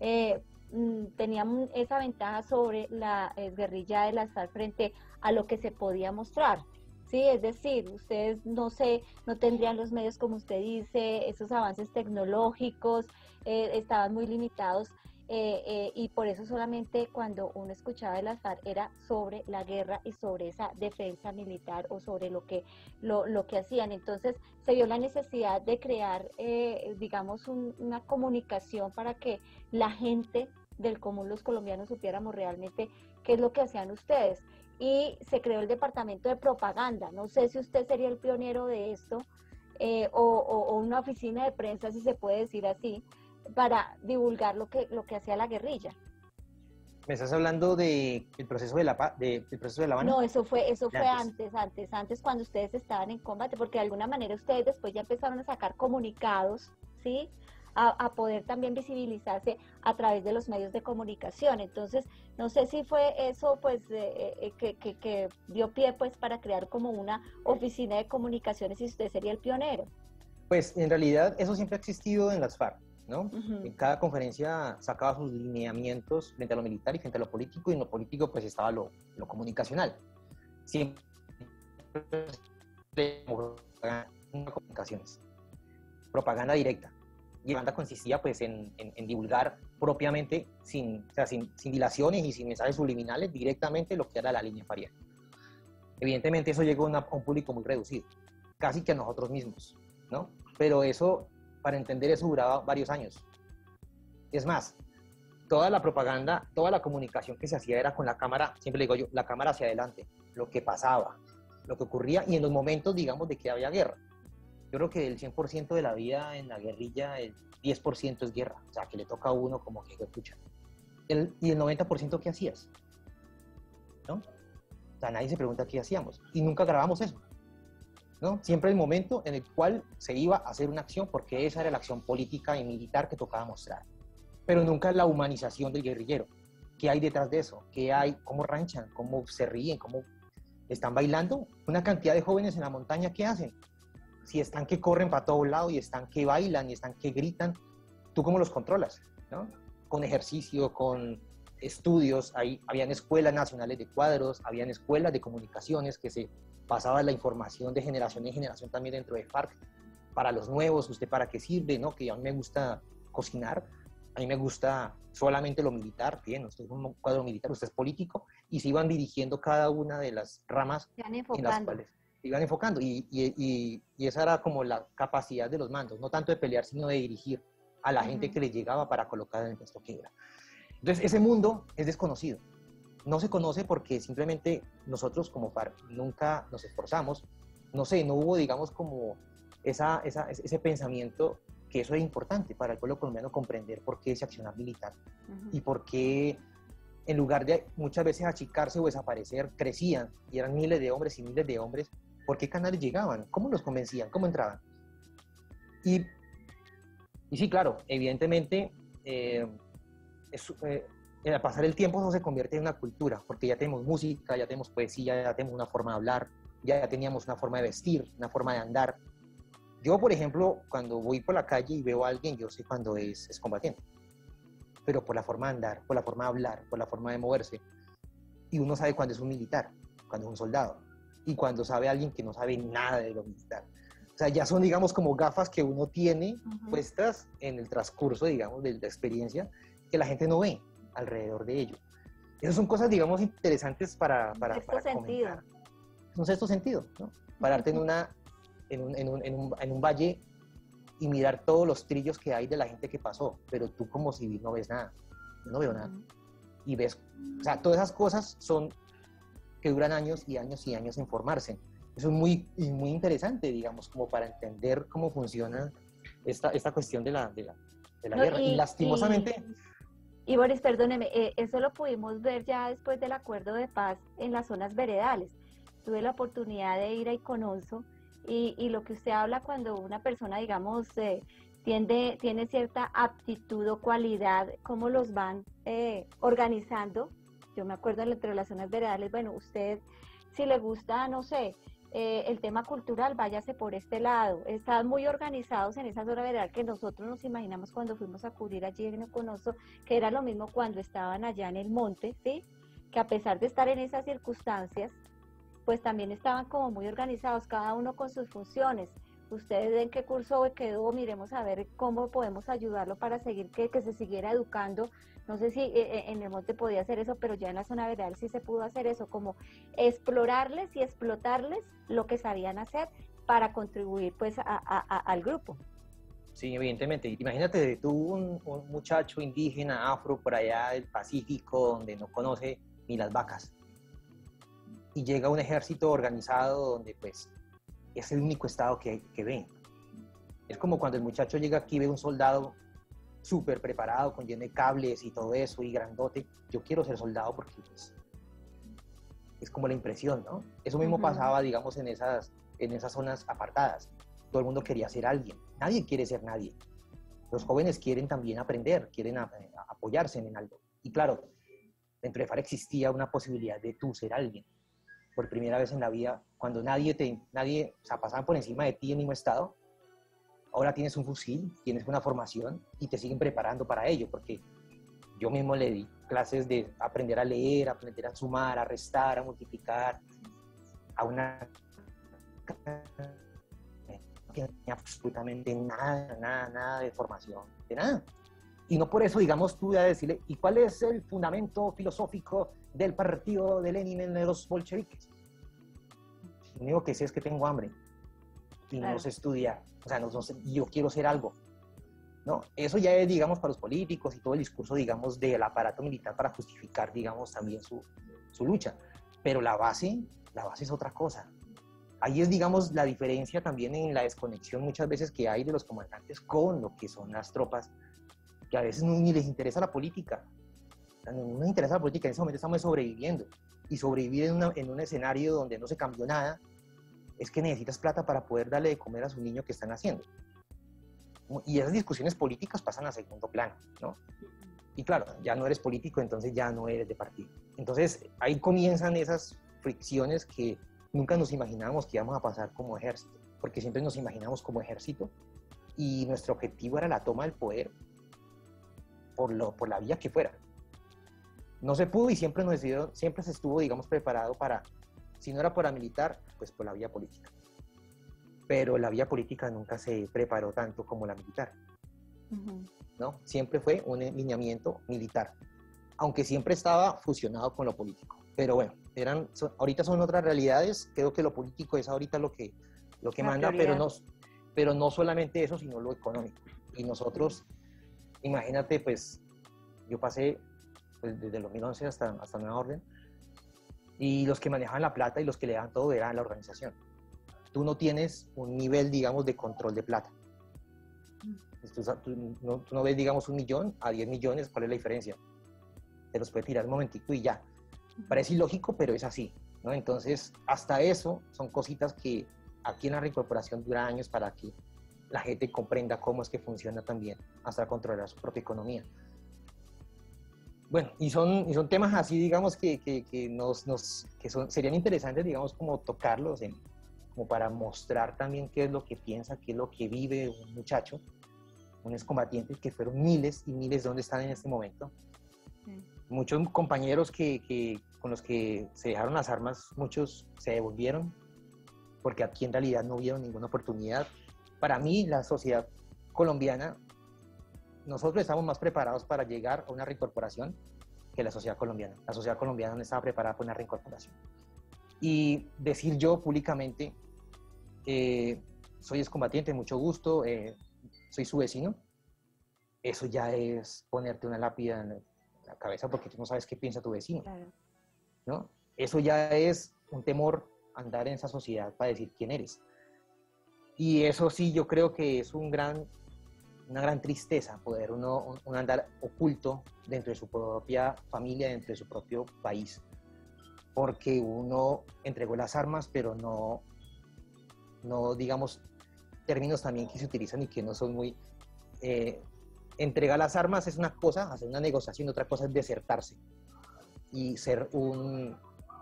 B: eh, Mm, tenían esa ventaja sobre la eh, guerrilla de las FARC frente a lo que se podía mostrar. Sí, es decir, ustedes no sé, no tendrían los medios como usted dice, esos avances tecnológicos eh, estaban muy limitados eh, y por eso solamente cuando uno escuchaba de las FARC era sobre la guerra y sobre esa defensa militar o sobre lo que, lo, lo que hacían. Entonces se vio la necesidad de crear, digamos, una comunicación para que la gente del común los colombianos supiéramos realmente qué es lo que hacían ustedes. Y se creó el departamento de propaganda. No sé si usted sería el pionero de esto eh, o, una oficina de prensa, si se puede decir así, para divulgar lo que, lo que hacía la guerrilla.
C: ¿Me estás hablando del proceso de la de, proceso de La Habana?
B: No, eso fue, eso fue antes. antes, antes, cuando ustedes estaban en combate, porque de alguna manera ustedes después ya empezaron a sacar comunicados, ¿sí? A, poder también visibilizarse a través de los medios de comunicación. Entonces, no sé si fue eso, pues, eh, eh, que, que, que, dio pie, pues, para crear como una oficina de comunicaciones y usted sería el pionero.
C: Pues, en realidad, eso siempre ha existido en las FARC. ¿no? En cada conferencia sacaba sus lineamientos frente a lo militar y frente a lo político, y en lo político pues estaba lo, lo comunicacional. Siempre comunicaciones. Propaganda directa. Y la banda consistía pues en, en, divulgar propiamente, sin, o sea, sin, sin, dilaciones y sin mensajes subliminales, directamente lo que era la línea Faria. Evidentemente eso llegó a, un público muy reducido, casi que a nosotros mismos, ¿no? Pero eso para entender eso duraba varios años. Es más, toda la propaganda, toda la comunicación que se hacía era con la cámara, siempre digo yo, la cámara hacia adelante, lo que pasaba, lo que ocurría y en los momentos, digamos, de que había guerra. Yo creo que el 100% de la vida en la guerrilla, el 10% es guerra, o sea, que le toca a uno como que escucha. El, y el 90% ¿qué hacías? ¿No? O sea, nadie se pregunta qué hacíamos. Y nunca grabamos eso. Siempre el momento en el cual se iba a hacer una acción, porque esa era la acción política y militar que tocaba mostrar. Pero nunca la humanización del guerrillero. ¿Qué hay detrás de eso? ¿Qué hay? ¿Cómo ranchan? ¿Cómo se ríen? ¿Cómo están bailando? Una cantidad de jóvenes en la montaña, ¿qué hacen? Si están que corren para todo lado y están que bailan y están que gritan, ¿tú cómo los controlas? Con ejercicio, con estudios, ahí habían escuelas nacionales de cuadros, habían escuelas de comunicaciones que se pasaba la información de generación en generación también dentro de FARC. Para los nuevos, ¿usted para qué sirve? ¿no? Que a mí me gusta cocinar, a mí me gusta solamente lo militar, bien, usted es un cuadro militar, usted es político, y se iban dirigiendo cada una de las ramas en las cuales iban enfocando. Y, y, y, esa era como la capacidad de los mandos, no tanto de pelear, sino de dirigir a la gente que le llegaba para colocar en el puesto que era. Entonces, ese mundo es desconocido no se conoce porque simplemente nosotros como FARC nunca nos esforzamos, no sé, no hubo, digamos, como esa, ese pensamiento que eso es importante para el pueblo colombiano comprender por qué ese accionar militar y por qué en lugar de muchas veces achicarse o desaparecer, crecían y eran miles de hombres y miles de hombres, ¿por qué canales llegaban? ¿Cómo los convencían? ¿Cómo entraban? Y, y sí, claro, evidentemente eh, eh, al pasar el tiempo eso se convierte en una cultura, porque ya tenemos música, ya tenemos poesía, ya tenemos una forma de hablar, ya teníamos una forma de vestir, una forma de andar. Yo, por ejemplo, cuando voy por la calle y veo a alguien, yo sé cuando es, es combatiente, pero por la forma de andar, por la forma de hablar, por la forma de moverse. Y uno sabe cuando es un militar, cuando es un soldado, y cuando sabe alguien que no sabe nada de lo militar. O sea, ya son, digamos, como gafas que uno tiene puestas en el transcurso, digamos, de la experiencia que la gente no ve alrededor de ello. Esas son cosas, digamos, interesantes para, para, para sentido. comentar. Es un sexto sentido, ¿no? Pararte en, una, en, un, en, un, en, un, en un valle y mirar todos los trillos que hay de la gente que pasó, pero tú como civil no ves nada. Yo no veo nada. Y ves, o sea, todas esas cosas son que duran años y años y años en formarse. Eso es muy, muy interesante, digamos, como para entender cómo funciona esta, esta cuestión de la, de la, de la guerra. Y, lastimosamente...
B: Y Boris, perdóneme, eh, eso lo pudimos ver ya después del acuerdo de paz en las zonas veredales. Tuve la oportunidad de ir a Icononso y, y lo que usted habla cuando una persona, digamos, eh, tiende, tiene cierta aptitud o cualidad, cómo los van eh, organizando. Yo me acuerdo entre las zonas veredales, bueno, usted si le gusta, no sé, eh, el tema cultural, váyase por este lado. Están muy organizados en esa zona veredal que nosotros nos imaginamos cuando fuimos a cubrir allí en Econoso, que era lo mismo cuando estaban allá en el monte, ¿sí? Que a pesar de estar en esas circunstancias, pues también estaban como muy organizados, cada uno con sus funciones. Ustedes en qué curso quedó, miremos a ver cómo podemos ayudarlo para seguir que, que se siguiera educando no sé si eh, eh, en el monte podía hacer eso, pero ya en la zona veredal sí se pudo hacer eso, como explorarles y explotarles lo que sabían hacer para contribuir pues al grupo.
C: Sí, evidentemente. Imagínate tú un, un, muchacho indígena, afro, por allá del Pacífico, donde no conoce ni las vacas. Y llega un ejército organizado donde pues es el único estado que, que. Es como cuando el muchacho llega aquí ve un soldado súper preparado, con lleno de cables y todo eso, y grandote. Yo quiero ser soldado porque pues, es como la impresión, ¿no? Eso mismo pasaba, digamos, en esas, en esas zonas apartadas. Todo el mundo quería ser alguien. Nadie quiere ser nadie. Los jóvenes quieren también aprender, quieren apoyarse en algo. Y claro, dentro de FAR existía una posibilidad de tú ser alguien. Por primera vez en la vida, cuando nadie te, nadie, o sea, pasaban por encima de ti en mismo estado, ahora tienes un fusil, tienes una formación y te siguen preparando para ello, porque yo mismo le di clases de aprender a leer, aprender a sumar, a restar, a multiplicar, a una no absolutamente nada, nada, nada de formación, de nada. Y no por eso, digamos, tú a decirle, ¿y cuál es el fundamento filosófico del partido de Lenin en los bolcheviques? Lo único que sé es que tengo hambre y no se estudia, o sea, no, yo quiero ser algo. ¿no? Eso ya es, digamos, para los políticos y todo el discurso, digamos, del aparato militar para justificar, digamos, también su, su lucha. Pero la base, la base es otra cosa. Ahí es, digamos, la diferencia también en la desconexión muchas veces que hay de los comandantes con lo que son las tropas, que a veces ni les interesa la política. No les interesa la política, en ese momento estamos sobreviviendo. Y sobrevivir en, en un escenario donde no se cambió nada, es que necesitas plata para poder darle de comer a su niño que están haciendo. Y esas discusiones políticas pasan a segundo plano, ¿no? Y claro, ya no eres político, entonces ya no eres de partido. Entonces ahí comienzan esas fricciones que nunca nos imaginábamos que íbamos a pasar como ejército, porque siempre nos imaginamos como ejército y nuestro objetivo era la toma del poder por, lo, por la vía que fuera. No se pudo y siempre, nos siempre se estuvo, digamos, preparado para, si no era por la militar, pues por la vía política. Pero la vía política nunca se preparó tanto como la militar. ¿no? Siempre fue un lineamiento militar, aunque siempre estaba fusionado con lo político. Pero bueno, eran, ahorita son otras realidades, creo que lo político es ahorita lo que, lo que manda, pero no, pero no solamente eso, sino lo económico. Y nosotros, imagínate, pues yo pasé pues, desde el 2011 hasta, hasta Nueva Orden, y los que manejaban la plata y los que le daban todo eran la organización. Tú no tienes un nivel, digamos, de control de plata. Tú, tú, no, tú no ves, digamos, un millón a 10 millones, ¿cuál es la diferencia? Te los puede tirar un momentico y ya Parece ilógico, pero es así, ¿no? Entonces, hasta eso son cositas que aquí en la reincorporación dura años para que la gente comprenda cómo es que funciona también, hasta controlar su propia economía. Bueno, y son, y son temas así, digamos, que, que, nos, nos, que son, serían interesantes, digamos, como tocarlos, como para mostrar también qué es lo que piensa, qué es lo que vive un muchacho, un excombatiente, que fueron miles y miles de donde están en este momento, muchos compañeros que, con los que se dejaron las armas, muchos se devolvieron porque aquí en realidad no vieron ninguna oportunidad. Para mí, la sociedad colombiana, nosotros estamos más preparados para llegar a una reincorporación que la sociedad colombiana. La sociedad colombiana no estaba preparada para una reincorporación. Y decir yo públicamente, eh, soy excombatiente, mucho gusto, eh, soy su vecino, eso ya es ponerte una lápida en la cabeza porque tú no sabes qué piensa tu vecino. ¿no? Eso ya es un temor andar en esa sociedad para decir quién eres. Y eso sí, yo creo que es un gran, una gran tristeza poder uno, andar oculto dentro de su propia familia, dentro de su propio país, porque uno entregó las armas, pero no, no digamos, términos también que se utilizan y que no son muy eh, entregar las armas es una cosa, hacer una negociación, otra cosa es desertarse. Y ser un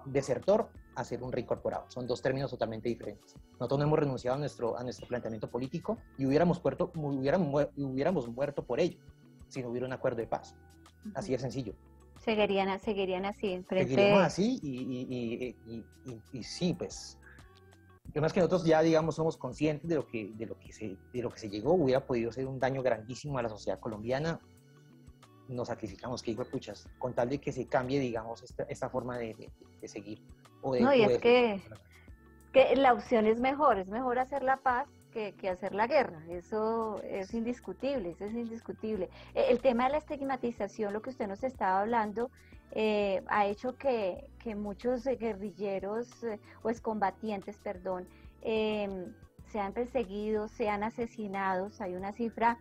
C: desertor a ser un reincorporado. Son dos términos totalmente diferentes. Nosotros no hemos renunciado a nuestro, a nuestro planteamiento político y hubiéramos, muerto, hubiéramos, hubiéramos muerto por ello si no hubiera un acuerdo de paz. Así de sencillo.
B: Seguirían, seguirían así.
C: Seguiríamos así y, y, y, y, sí, pues Además que nosotros ya, digamos, somos conscientes de lo que, de lo que, se, de lo que se llegó, hubiera podido ser un daño grandísimo a la sociedad colombiana. Nos sacrificamos, que hijo puchas, con tal de que se cambie, digamos, esta, esta forma de, de, seguir.
B: no, y es que, que la opción es mejor, es mejor hacer la paz que, que, hacer la guerra. Eso es indiscutible, eso es indiscutible. E, el tema de la estigmatización, lo que usted nos estaba hablando, eh, ha hecho que, muchos guerrilleros eh, o excombatientes, perdón, em, sean perseguidos, sean asesinados. Hay una cifra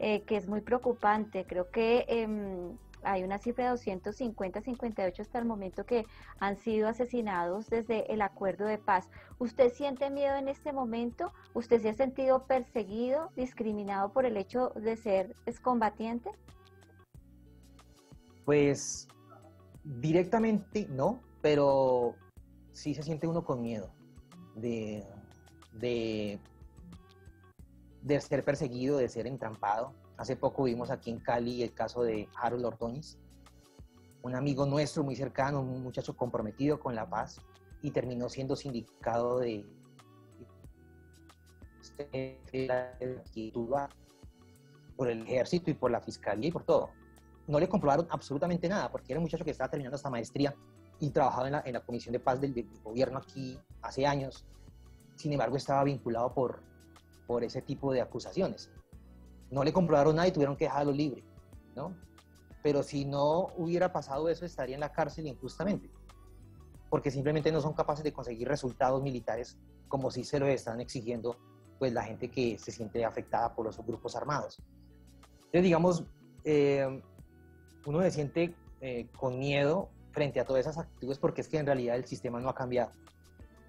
B: que es muy preocupante. Creo que em, hay una cifra de 250, 58 hasta el momento que han sido asesinados desde el acuerdo de paz. ¿Usted siente miedo en este momento? ¿Usted se ha sentido perseguido, discriminado por el hecho de ser excombatiente?
C: Pues directamente no, pero sí se siente uno con miedo de, de, de ser perseguido, de ser entrampado Hace poco vimos aquí en Cali el caso de Harold Ordóñez, un amigo nuestro muy cercano, un muchacho comprometido con la paz y terminó siendo sindicado de por el ejército y por la fiscalía y por todo. No le comprobaron absolutamente nada porque era un muchacho que estaba terminando esta maestría y trabajaba en la, en la Comisión de Paz del, del, gobierno aquí hace años. Sin embargo, estaba vinculado por, por ese tipo de acusaciones no le comprobaron nada y tuvieron que dejarlo libre, ¿no? Pero si no hubiera pasado eso, estaría en la cárcel injustamente, porque simplemente no son capaces de conseguir resultados militares como si se lo están exigiendo pues la gente que se siente afectada por los grupos armados. Entonces, digamos, eh, uno se siente eh, con miedo frente a todas esas actitudes porque es que en realidad el sistema no ha cambiado.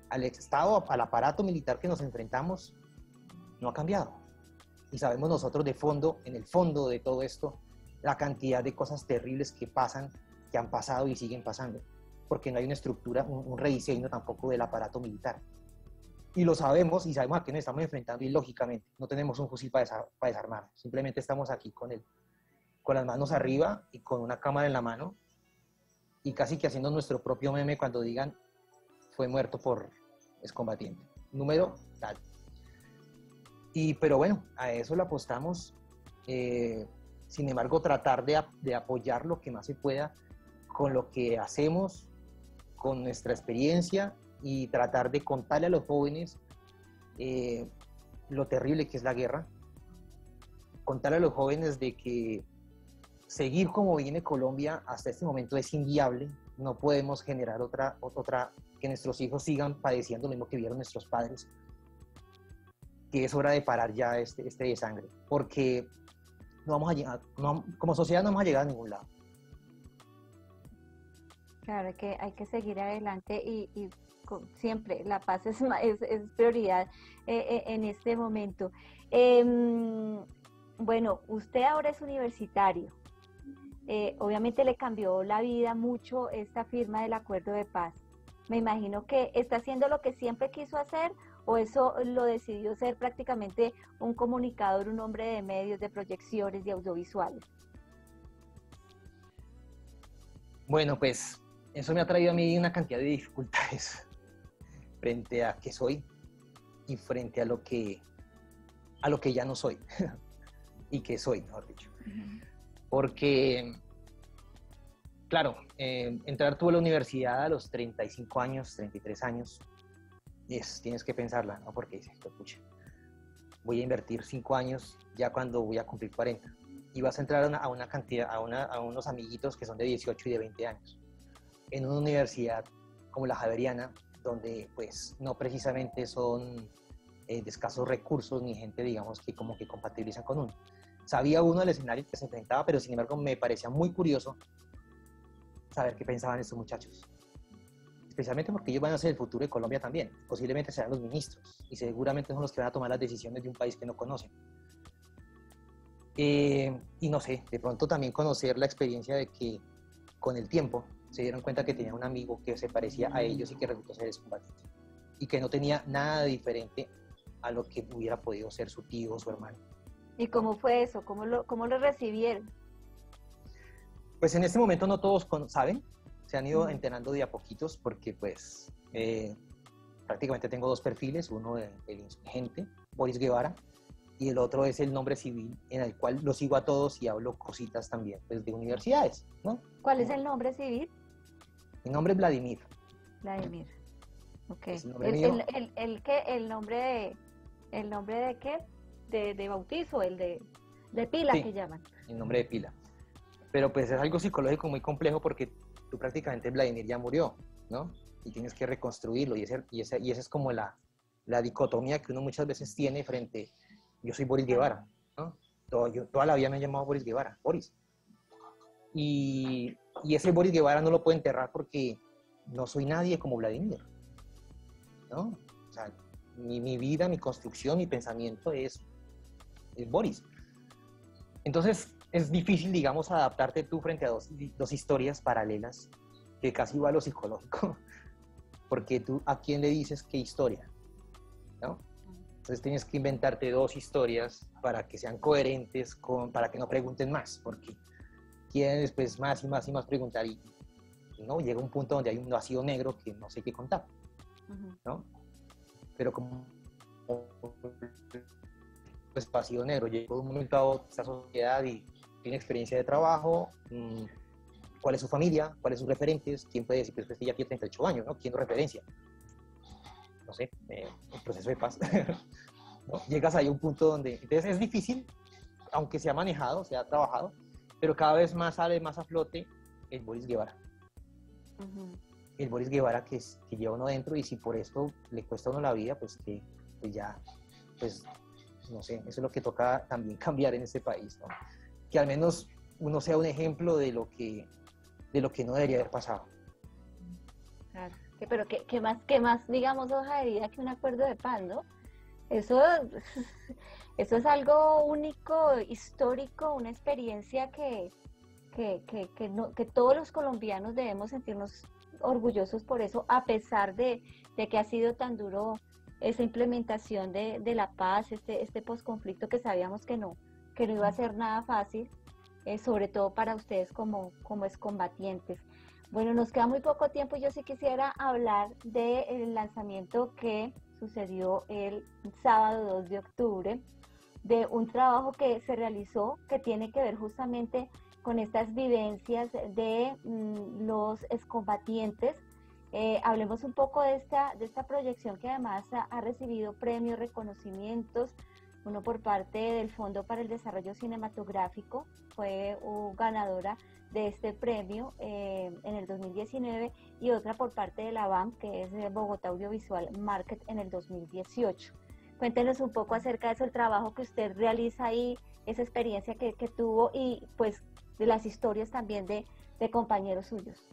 C: Al Estado, al aparato militar que nos enfrentamos, no ha cambiado y sabemos nosotros de fondo, en el fondo de todo esto, la cantidad de cosas terribles que pasan, que han pasado y siguen pasando, porque no hay una estructura, un, rediseño tampoco del aparato militar. Y lo sabemos y sabemos a qué nos estamos enfrentando y lógicamente no tenemos un fusil para, desarmar, simplemente estamos aquí con, con las manos arriba y con una cámara en la mano y casi que haciendo nuestro propio meme cuando digan fue muerto por excombatiente. Número tal. Y, pero bueno, a eso le apostamos. Eh, sin embargo, tratar de, de, apoyar lo que más se pueda con lo que hacemos, con nuestra experiencia y tratar de contarle a los jóvenes eh, lo terrible que es la guerra. Contarle a los jóvenes de que seguir como viene Colombia hasta este momento es inviable. No podemos generar otra, otra, que nuestros hijos sigan padeciendo lo mismo que vieron nuestros padres que es hora de parar ya este, este de sangre, porque no vamos a llegar, como sociedad no vamos a llegar a ningún lado.
B: Claro, que hay que seguir adelante y, siempre la paz es, es, prioridad eh, eh, en este momento. Em, bueno, usted ahora es universitario. Eh, obviamente le cambió la vida mucho esta firma del acuerdo de paz. Me imagino que está haciendo lo que siempre quiso hacer o eso lo decidió ser prácticamente un comunicador, un hombre de medios, de proyecciones, de audiovisuales?
C: Bueno, pues eso me ha traído a mí una cantidad de dificultades *laughs* frente a que soy y frente a lo que a lo que ya no soy *laughs* y que soy, mejor dicho. Porque, claro, eh, entrar tú a la universidad a los 35 años, 33 años, tienes que pensarla, ¿no? Porque dices, escucha, voy a invertir cinco años ya cuando voy a cumplir 40. Y vas a entrar a una, cantidad, a, una, a, unos amiguitos que son de 18 y de 20 años. En una universidad como la Javeriana, donde pues no precisamente son eh, de escasos recursos ni gente, digamos, que como que compatibilizan con uno. Sabía uno del escenario que se enfrentaba, pero sin embargo me parecía muy curioso saber qué pensaban estos muchachos especialmente porque ellos van a ser el futuro de Colombia también. Posiblemente serán los ministros y seguramente son los que van a tomar las decisiones de un país que no conocen. Eh, y no sé, de pronto también conocer la experiencia de que con el tiempo se dieron cuenta que tenían un amigo que se parecía a ellos y que resultó ser excombatiente y que no tenía nada diferente a lo que hubiera podido ser su tío o su hermano.
B: ¿Y cómo fue eso? ¿Cómo lo, cómo lo recibieron?
C: Pues en este momento no todos saben, se han ido enterando de a poquitos porque pues eh, prácticamente tengo dos perfiles, uno del insurgente, Boris Guevara, y el otro es el nombre civil en el cual lo sigo a todos y hablo cositas también pues, de universidades, ¿no?
B: ¿Cuál es el nombre civil?
C: Mi nombre es Vladimir.
B: Vladimir. Ok. el, el, el, ¿qué? ¿El nombre de, el nombre de qué? De, de bautizo, el de, de pila que llaman.
C: El nombre de pila. Pero pues es algo psicológico muy complejo porque tú prácticamente Vladimir ya murió, ¿no? Y tienes que reconstruirlo y, ese, y, esa, y esa es como la, la dicotomía que uno muchas veces tiene frente, yo soy Boris Guevara, ¿no? yo, toda la vida me han llamado Boris Guevara, Boris. Y, y, ese Boris Guevara no lo puedo enterrar porque no soy nadie como Vladimir, ¿no? O sea, mi, mi vida, mi construcción, mi pensamiento es, es Boris. Entonces, es difícil, digamos, adaptarte tú frente a dos, dos historias paralelas, que casi va a lo psicológico, *laughs* porque tú, ¿a quién le dices qué historia? ¿No? Entonces tienes que inventarte dos historias para que sean coherentes, con, para que no pregunten más, porque quieren después más y más y más preguntar y, no llega un punto donde hay un vacío negro que no sé qué contar, ¿no? Pero como pues vacío negro, llegó un momento a esta sociedad y tiene experiencia de trabajo, mm, cuál es su familia, cuáles son sus referentes, quién puede decir, pues este ya tiene 38 años, ¿no? ¿Quién lo referencia? No sé, eh, el proceso de paz. *laughs* Llegas ahí a un punto donde, entonces es difícil, aunque se ha manejado, se ha trabajado, pero cada vez más sale más a flote el Boris Guevara. El Boris Guevara que, es, que lleva uno dentro y si por esto le cuesta a uno la vida, pues que pues ya, pues no sé, eso es lo que toca también *laughs* cambiar en este país, ¿no? Que al menos uno sea un ejemplo de lo que, de lo que no debería haber pasado.
B: Claro, pero ¿qué, más, qué más, digamos, hoja de vida que un acuerdo de paz, ¿no? Eso, *laughs* eso es algo único, histórico, una experiencia que, que, que, que, no, que todos los colombianos debemos sentirnos orgullosos por eso, a pesar de, de que ha sido tan duro esa implementación de, de la paz, este, este posconflicto que sabíamos que no, que no iba a ser nada fácil, eh, sobre todo para ustedes como, como excombatientes. Bueno, nos queda muy poco tiempo. Yo sí quisiera hablar del lanzamiento que sucedió el sábado 2 de octubre, de un trabajo que se realizó que tiene que ver justamente con estas vivencias de mm, los excombatientes. Eh, hablemos un poco de esta, de esta proyección que además ha, ha recibido premios, reconocimientos, uno por parte del Fondo para el Desarrollo Cinematográfico, fue ganadora de este premio eh, en el 2019 y otra por parte de la BAM, que es Bogotá Audiovisual Market en el 2018. Cuéntenos un poco acerca de eso, el trabajo que usted realiza ahí, esa experiencia que, tuvo y pues de las historias también de, de compañeros suyos.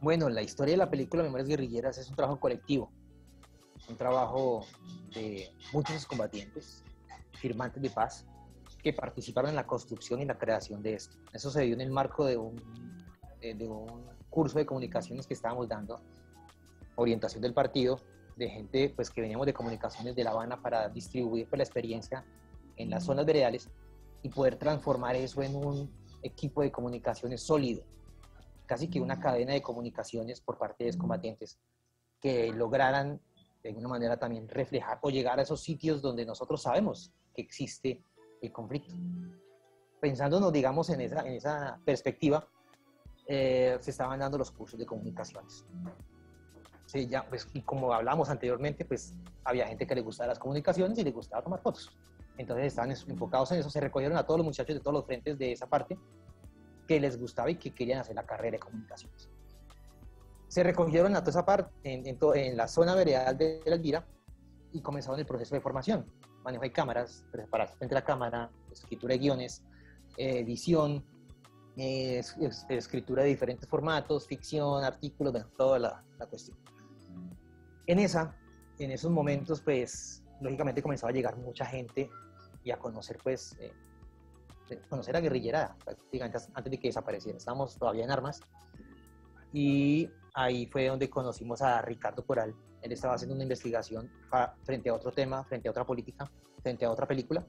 C: Bueno, la historia de la película Memorias Guerrilleras es un trabajo colectivo un trabajo de muchos combatientes, firmantes de paz, que participaron en la construcción y la creación de esto. Eso se dio en el marco de un, de, un curso de comunicaciones que estábamos dando, orientación del partido, de gente pues, que veníamos de comunicaciones de La Habana para distribuir pues, la experiencia en las zonas veredales y poder transformar eso en un equipo de comunicaciones sólido, casi que una cadena de comunicaciones por parte de combatientes que lograran de alguna manera también reflejar o llegar a esos sitios donde nosotros sabemos que existe el conflicto. Pensándonos, digamos, en esa, en esa perspectiva, eh, se estaban dando los cursos de comunicaciones. Sí, ya, pues, y como hablamos anteriormente, pues había gente que le gustaba las comunicaciones y le gustaba tomar fotos. Entonces estaban enfocados en eso, se recogieron a todos los muchachos de todos los frentes de esa parte que les gustaba y que querían hacer la carrera de comunicaciones se recogieron a toda esa parte, en, en, la zona veredal de la Elvira, y comenzaron el proceso de formación. Manejo de cámaras, preparación frente a la cámara, escritura de guiones, edición, escritura de diferentes formatos, ficción, artículos, toda la, la, cuestión. En esa, en esos momentos, pues, lógicamente comenzaba a llegar mucha gente y a conocer, pues, eh, conocer a guerrillera, prácticamente antes de que desapareciera. Estábamos todavía en armas y ahí fue donde conocimos a Ricardo Coral. Él estaba haciendo una investigación frente a otro tema, frente a otra política, frente a otra película,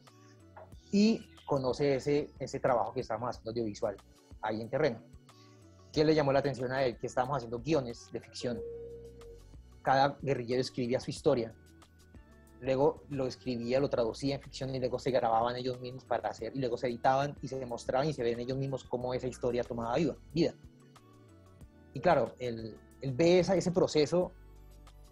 C: y conoce ese, ese trabajo que estábamos haciendo audiovisual ahí en terreno. ¿Qué le llamó la atención a él? Que estábamos haciendo guiones de ficción. Cada guerrillero escribía su historia. Luego lo escribía, lo traducía en ficción y luego se grababan ellos mismos para hacer, y luego se editaban y se demostraban y se ven ellos mismos cómo esa historia tomaba vida. Y claro, él, ve ese proceso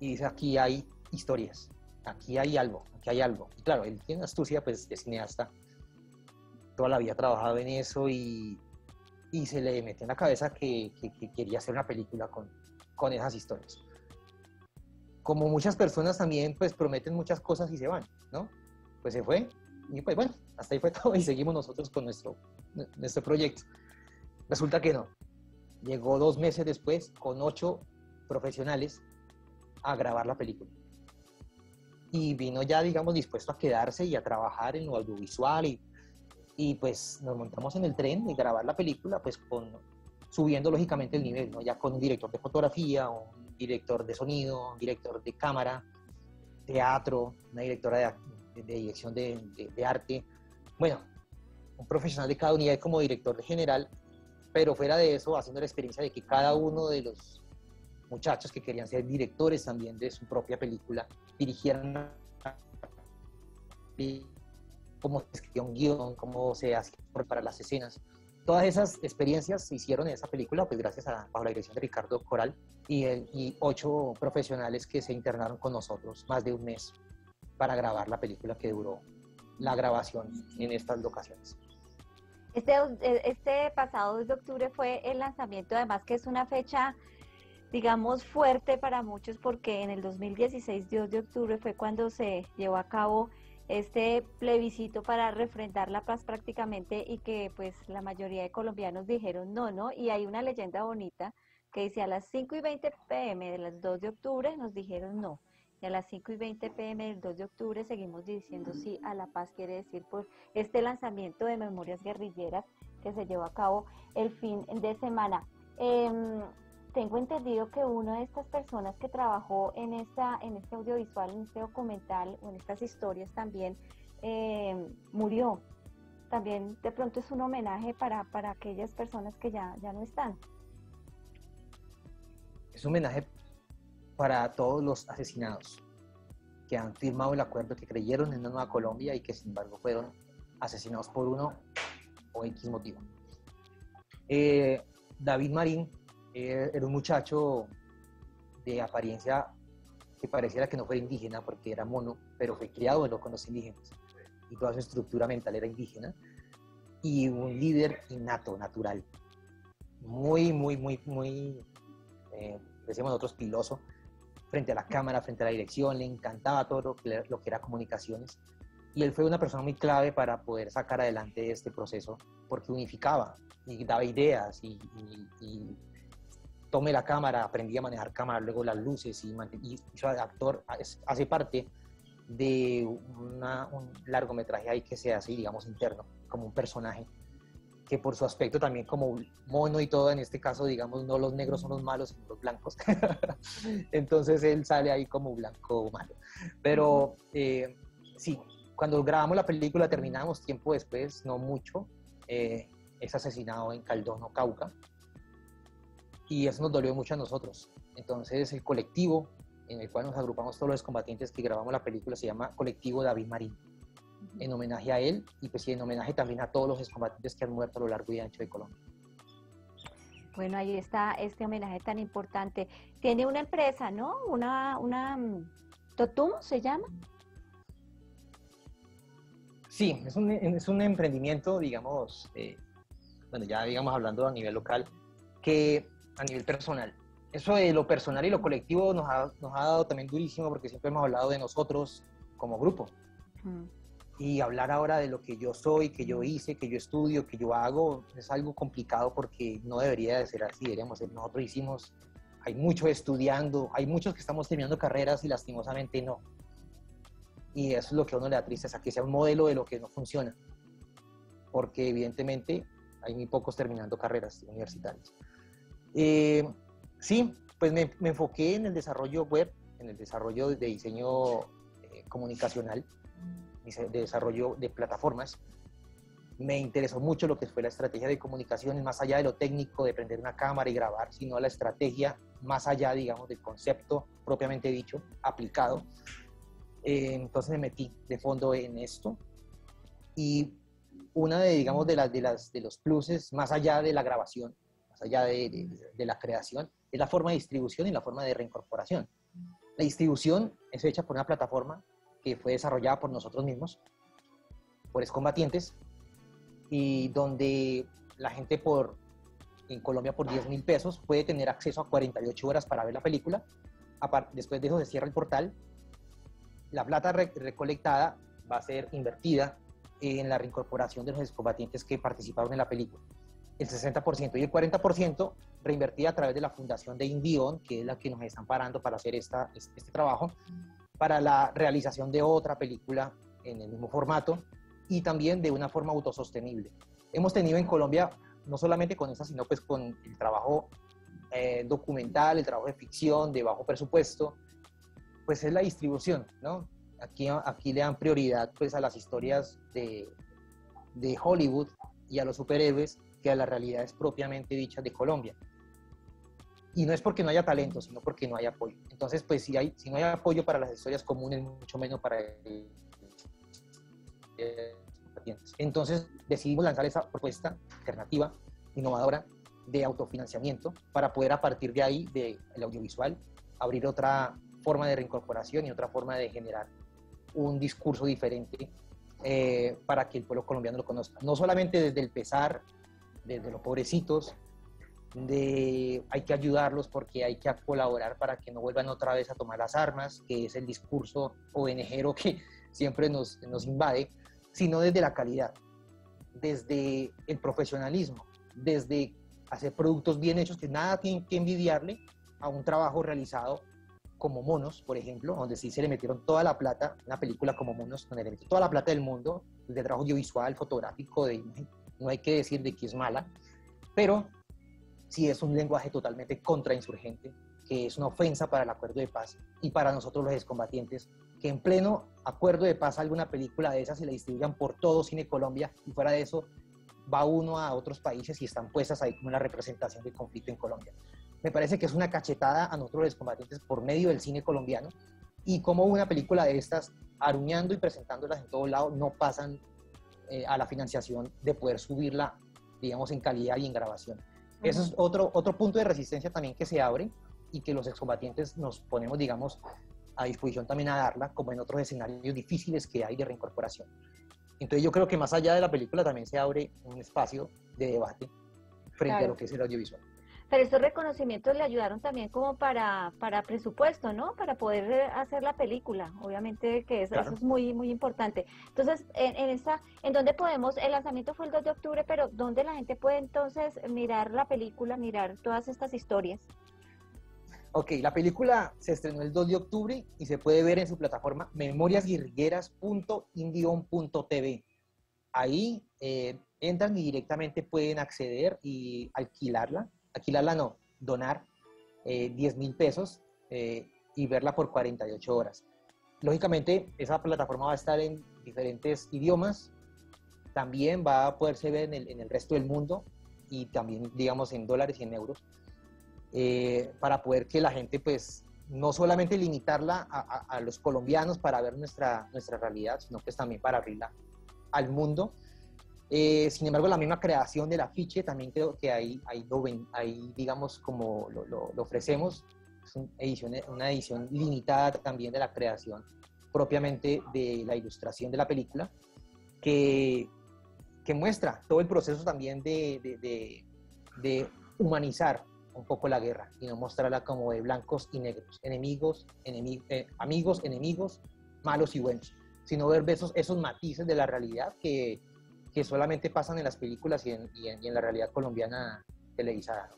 C: y dice, aquí hay historias, aquí hay algo, aquí hay algo. Y claro, él tiene astucia pues de cineasta, toda la vida trabajado en eso y, y se le metió en la cabeza que, quería hacer una película con, con esas historias. Como muchas personas también pues prometen muchas cosas y se van, ¿no? Pues se fue y pues bueno, hasta ahí fue todo y seguimos nosotros con nuestro, nuestro proyecto. Resulta que no. Llegó dos meses después con ocho profesionales a grabar la película. Y vino ya, digamos, dispuesto a quedarse y a trabajar en lo audiovisual y, y pues nos montamos en el tren y grabar la película, pues con, subiendo lógicamente el nivel, ¿no? Ya con un director de fotografía, un director de sonido, un director de cámara, teatro, una directora de, de, dirección de, de, arte. Bueno, un profesional de cada unidad como director general, pero fuera de eso, haciendo la experiencia de que cada uno de los muchachos que querían ser directores también de su propia película, dirigieran cómo se escribía un guion, cómo se hacía para las escenas. Todas esas experiencias se hicieron en esa película, pues gracias a bajo la dirección de Ricardo Coral y, el, y ocho profesionales que se internaron con nosotros más de un mes para grabar la película que duró la grabación en estas locaciones.
B: Este, este pasado 2 de octubre fue el lanzamiento, además que es una fecha digamos, fuerte para muchos porque en el 2016, 2 de octubre, fue cuando se llevó a cabo este plebiscito para refrendar la paz prácticamente y que pues la mayoría de colombianos dijeron no, ¿no? Y hay una leyenda bonita que dice a las 5 y 20 pm de las 2 de octubre nos dijeron no. Y a las 5 y 20 pm del 2 de octubre seguimos diciendo sí a la paz, quiere decir por este lanzamiento de Memorias Guerrilleras que se llevó a cabo el fin de semana. Eh, tengo entendido que una de estas personas que trabajó en, esta, en este audiovisual, en este documental o en estas historias también eh, murió. También de pronto es un homenaje para, para aquellas personas que ya, ya no están.
C: Es un homenaje para todos los asesinados que han firmado el acuerdo, que creyeron en una nueva Colombia y que sin embargo fueron asesinados por uno o X motivo. Eh, David Marín eh, era un muchacho de apariencia que pareciera que no fuera indígena porque era mono, pero fue criado con los indígenas y toda su estructura mental era indígena y un líder innato, natural, muy, muy, muy, muy, eh, decimos nosotros, piloso, frente a la cámara, frente a la dirección, le encantaba todo lo que, era comunicaciones. Y él fue una persona muy clave para poder sacar adelante este proceso porque unificaba y daba ideas y, y tomé la cámara, aprendí a manejar cámara, luego las luces y, y actor, hace parte de un largometraje ahí que se hace, digamos, interno, como un personaje, que por su aspecto también como mono y todo, en este caso, digamos, no los negros son los malos, sino los blancos. *laughs* Entonces él sale ahí como blanco malo. Pero eh, sí, cuando grabamos la película, terminamos tiempo después, no mucho, eh, es asesinado en Caldono, Cauca y eso nos dolió mucho a nosotros. Entonces el colectivo en el cual nos agrupamos todos los combatientes que grabamos la película se llama Colectivo David Marín, en homenaje a él y pues en homenaje también a todos los combatientes que han muerto a lo largo y ancho de Colombia.
B: Bueno, ahí está este homenaje tan importante. Tiene una empresa, ¿no? Una, una mm, Totum se llama.
C: Sí, es un, es un emprendimiento, digamos, eh, bueno, ya digamos hablando a nivel local, que a nivel personal. Eso de lo personal y lo colectivo nos ha, nos ha dado también durísimo porque siempre hemos hablado de nosotros como grupo. Y hablar ahora de lo que yo soy, que yo hice, que yo estudio, que yo hago, es algo complicado porque no debería de ser así. Deberíamos ser, nosotros hicimos, hay mucho estudiando, hay muchos que estamos terminando carreras y lastimosamente no. Y eso es lo que a uno le da tristeza, que sea un modelo de lo que no funciona. Porque evidentemente hay muy pocos terminando carreras universitarias. Eh, sí, pues me, enfoqué en el desarrollo web, en el desarrollo de diseño eh, comunicacional, de desarrollo de plataformas. Me interesó mucho lo que fue la estrategia de comunicaciones, más allá de lo técnico, de prender una cámara y grabar, sino la estrategia más allá, digamos, del concepto propiamente dicho, aplicado. Eh, entonces me metí de fondo en esto y una de, digamos, de, las, de, las, de los pluses, más allá de la grabación, allá de, la creación, es la forma de distribución y la forma de reincorporación. La distribución es hecha por una plataforma que fue desarrollada por nosotros mismos, por excombatientes, y donde la gente por en Colombia por 10 mil pesos puede tener acceso a 48 horas para ver la película. Después de eso se cierra el portal. La plata recolectada va a ser invertida en la reincorporación de los excombatientes que participaron en la película. El 60% y el 40% reinvertida a través de la fundación de Indion, que es la que nos están parando para hacer esta, este trabajo, para la realización de otra película en el mismo formato y también de una forma autosostenible. Hemos tenido en Colombia, no solamente con esta, sino pues con el trabajo eh, documental, el trabajo de ficción, de bajo presupuesto, pues es la distribución, ¿no? Aquí, aquí le dan prioridad pues a las historias de, de Hollywood y a los superhéroes que a las realidades propiamente dichas de Colombia. Y no es porque no haya talento, sino porque no hay apoyo. Entonces, pues si, hay, si no hay apoyo para las historias comunes, mucho menos para el, entonces decidimos lanzar esa propuesta alternativa, innovadora, de autofinanciamiento para poder a partir de ahí, del audiovisual, abrir otra forma de reincorporación y otra forma de generar un discurso diferente eh, para que el pueblo colombiano lo conozca. No solamente desde el pesar, desde los pobrecitos, de hay que ayudarlos porque hay que colaborar para que no vuelvan otra vez a tomar las armas, que es el discurso ONGero que *laughs* siempre nos, nos invade, sino desde la calidad, desde el profesionalismo, desde hacer productos bien hechos que nada tienen que envidiarle a un trabajo realizado como Monos, por ejemplo, donde sí se le metieron toda la plata, una película como Monos, donde le metieron toda la plata del mundo, de trabajo audiovisual, fotográfico, de no hay que decir de que es mala, pero sí es un lenguaje totalmente contrainsurgente, que es una ofensa para el acuerdo de paz y para nosotros los excombatientes, que en pleno acuerdo de paz alguna película de esas se la distribuyan por todo Cine Colombia y fuera de eso va uno a otros países y están puestas ahí como una representación del conflicto en Colombia me parece que es una cachetada a nosotros los combatientes por medio del cine colombiano y como una película de estas, aruñando y presentándolas en todos lados, no pasan eh, a la financiación de poder subirla, digamos, en calidad y en grabación. Eso es otro, otro punto de resistencia también que se abre y que los excombatientes nos ponemos, digamos, a disposición también a darla, como en otros escenarios difíciles que hay de reincorporación. Entonces yo creo que más allá de la película también se abre un espacio de debate frente a lo que es el audiovisual.
B: Pero estos reconocimientos le ayudaron también como para, para presupuesto, ¿no? Para poder eh, hacer la película. Obviamente que eso, es muy, muy importante. Entonces, en, en esta, ¿en dónde podemos? El lanzamiento fue el 2 de octubre, pero ¿dónde la gente puede entonces mirar la película, mirar todas estas historias?
C: Ok, la película se estrenó el 2 de octubre y se puede ver en su plataforma memoriasguerrilleras.indion.tv. Ahí eh, entran y directamente pueden acceder y alquilarla alquilarla no, donar eh, 10 mil pesos eh, y verla por 48 horas. Lógicamente, esa plataforma va a estar en diferentes idiomas, también va a poderse ver en el, resto del mundo y también, digamos, en dólares y en euros, eh, para poder que la gente, pues, no solamente limitarla a, a, los colombianos para ver nuestra, nuestra realidad, sino pues también para abrirla al mundo eh, sin embargo, la misma creación del afiche también creo que ahí, ahí, ahí digamos, como lo, lo, ofrecemos, es una edición, una edición limitada también de la creación propiamente de la ilustración de la película, que, que muestra todo el proceso también de, de, de, humanizar un poco la guerra y no mostrarla como de blancos y negros, enemigos, eh, amigos, enemigos, malos y buenos, sino ver esos, esos matices de la realidad que que solamente pasan en las películas y en, la realidad colombiana televisada.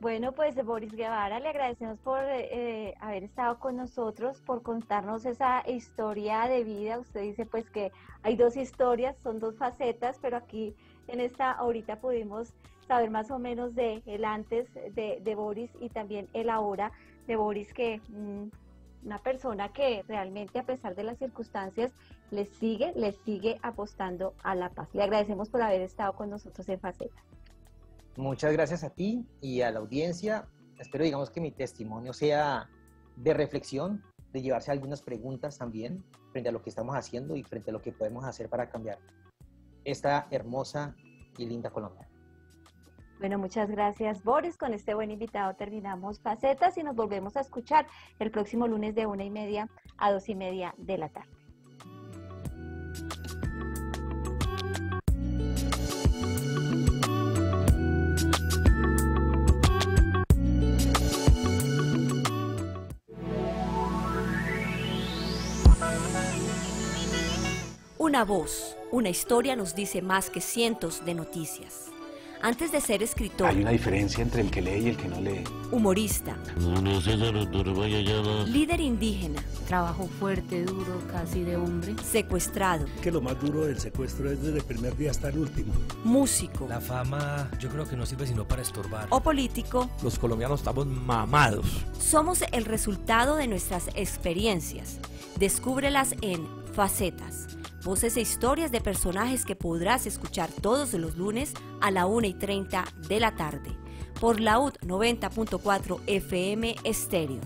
B: Bueno, pues Boris Guevara, le agradecemos por eh, haber estado con nosotros, por contarnos esa historia de vida. Usted dice pues que hay dos historias, son dos facetas, pero aquí en esta ahorita pudimos saber más o menos de el antes de, Boris y también el ahora de Boris, que mm, una persona que realmente a pesar de las circunstancias le sigue, le sigue apostando a la paz. Le agradecemos por haber estado con nosotros en Faceta.
C: Muchas gracias a ti y a la audiencia. Espero, digamos, que mi testimonio sea de reflexión, de llevarse algunas preguntas también frente a lo que estamos haciendo y frente a lo que podemos hacer para cambiar esta hermosa y linda Colombia.
B: Bueno, muchas gracias Boris. Con este buen invitado terminamos facetas y nos volvemos a escuchar el próximo lunes de una y media a dos y media de la tarde.
A: Una voz, una historia nos dice más que cientos de noticias. Antes de ser escritor,
D: Hay una diferencia entre el que lee y el que no lee.
A: humorista, líder indígena,
E: Trabajo fuerte, duro, casi de hombre.
A: secuestrado,
F: que lo más duro del secuestro es desde el primer día hasta el último.
A: músico
G: La fama yo creo que no sirve sino para estorbar.
A: o político,
H: Los colombianos estamos mamados.
A: somos el resultado de nuestras experiencias. Descúbrelas en Facetas. Voces e historias de personajes que podrás escuchar todos los lunes a la 1 y 30 de la tarde por la UT 90.4 FM Estéreo,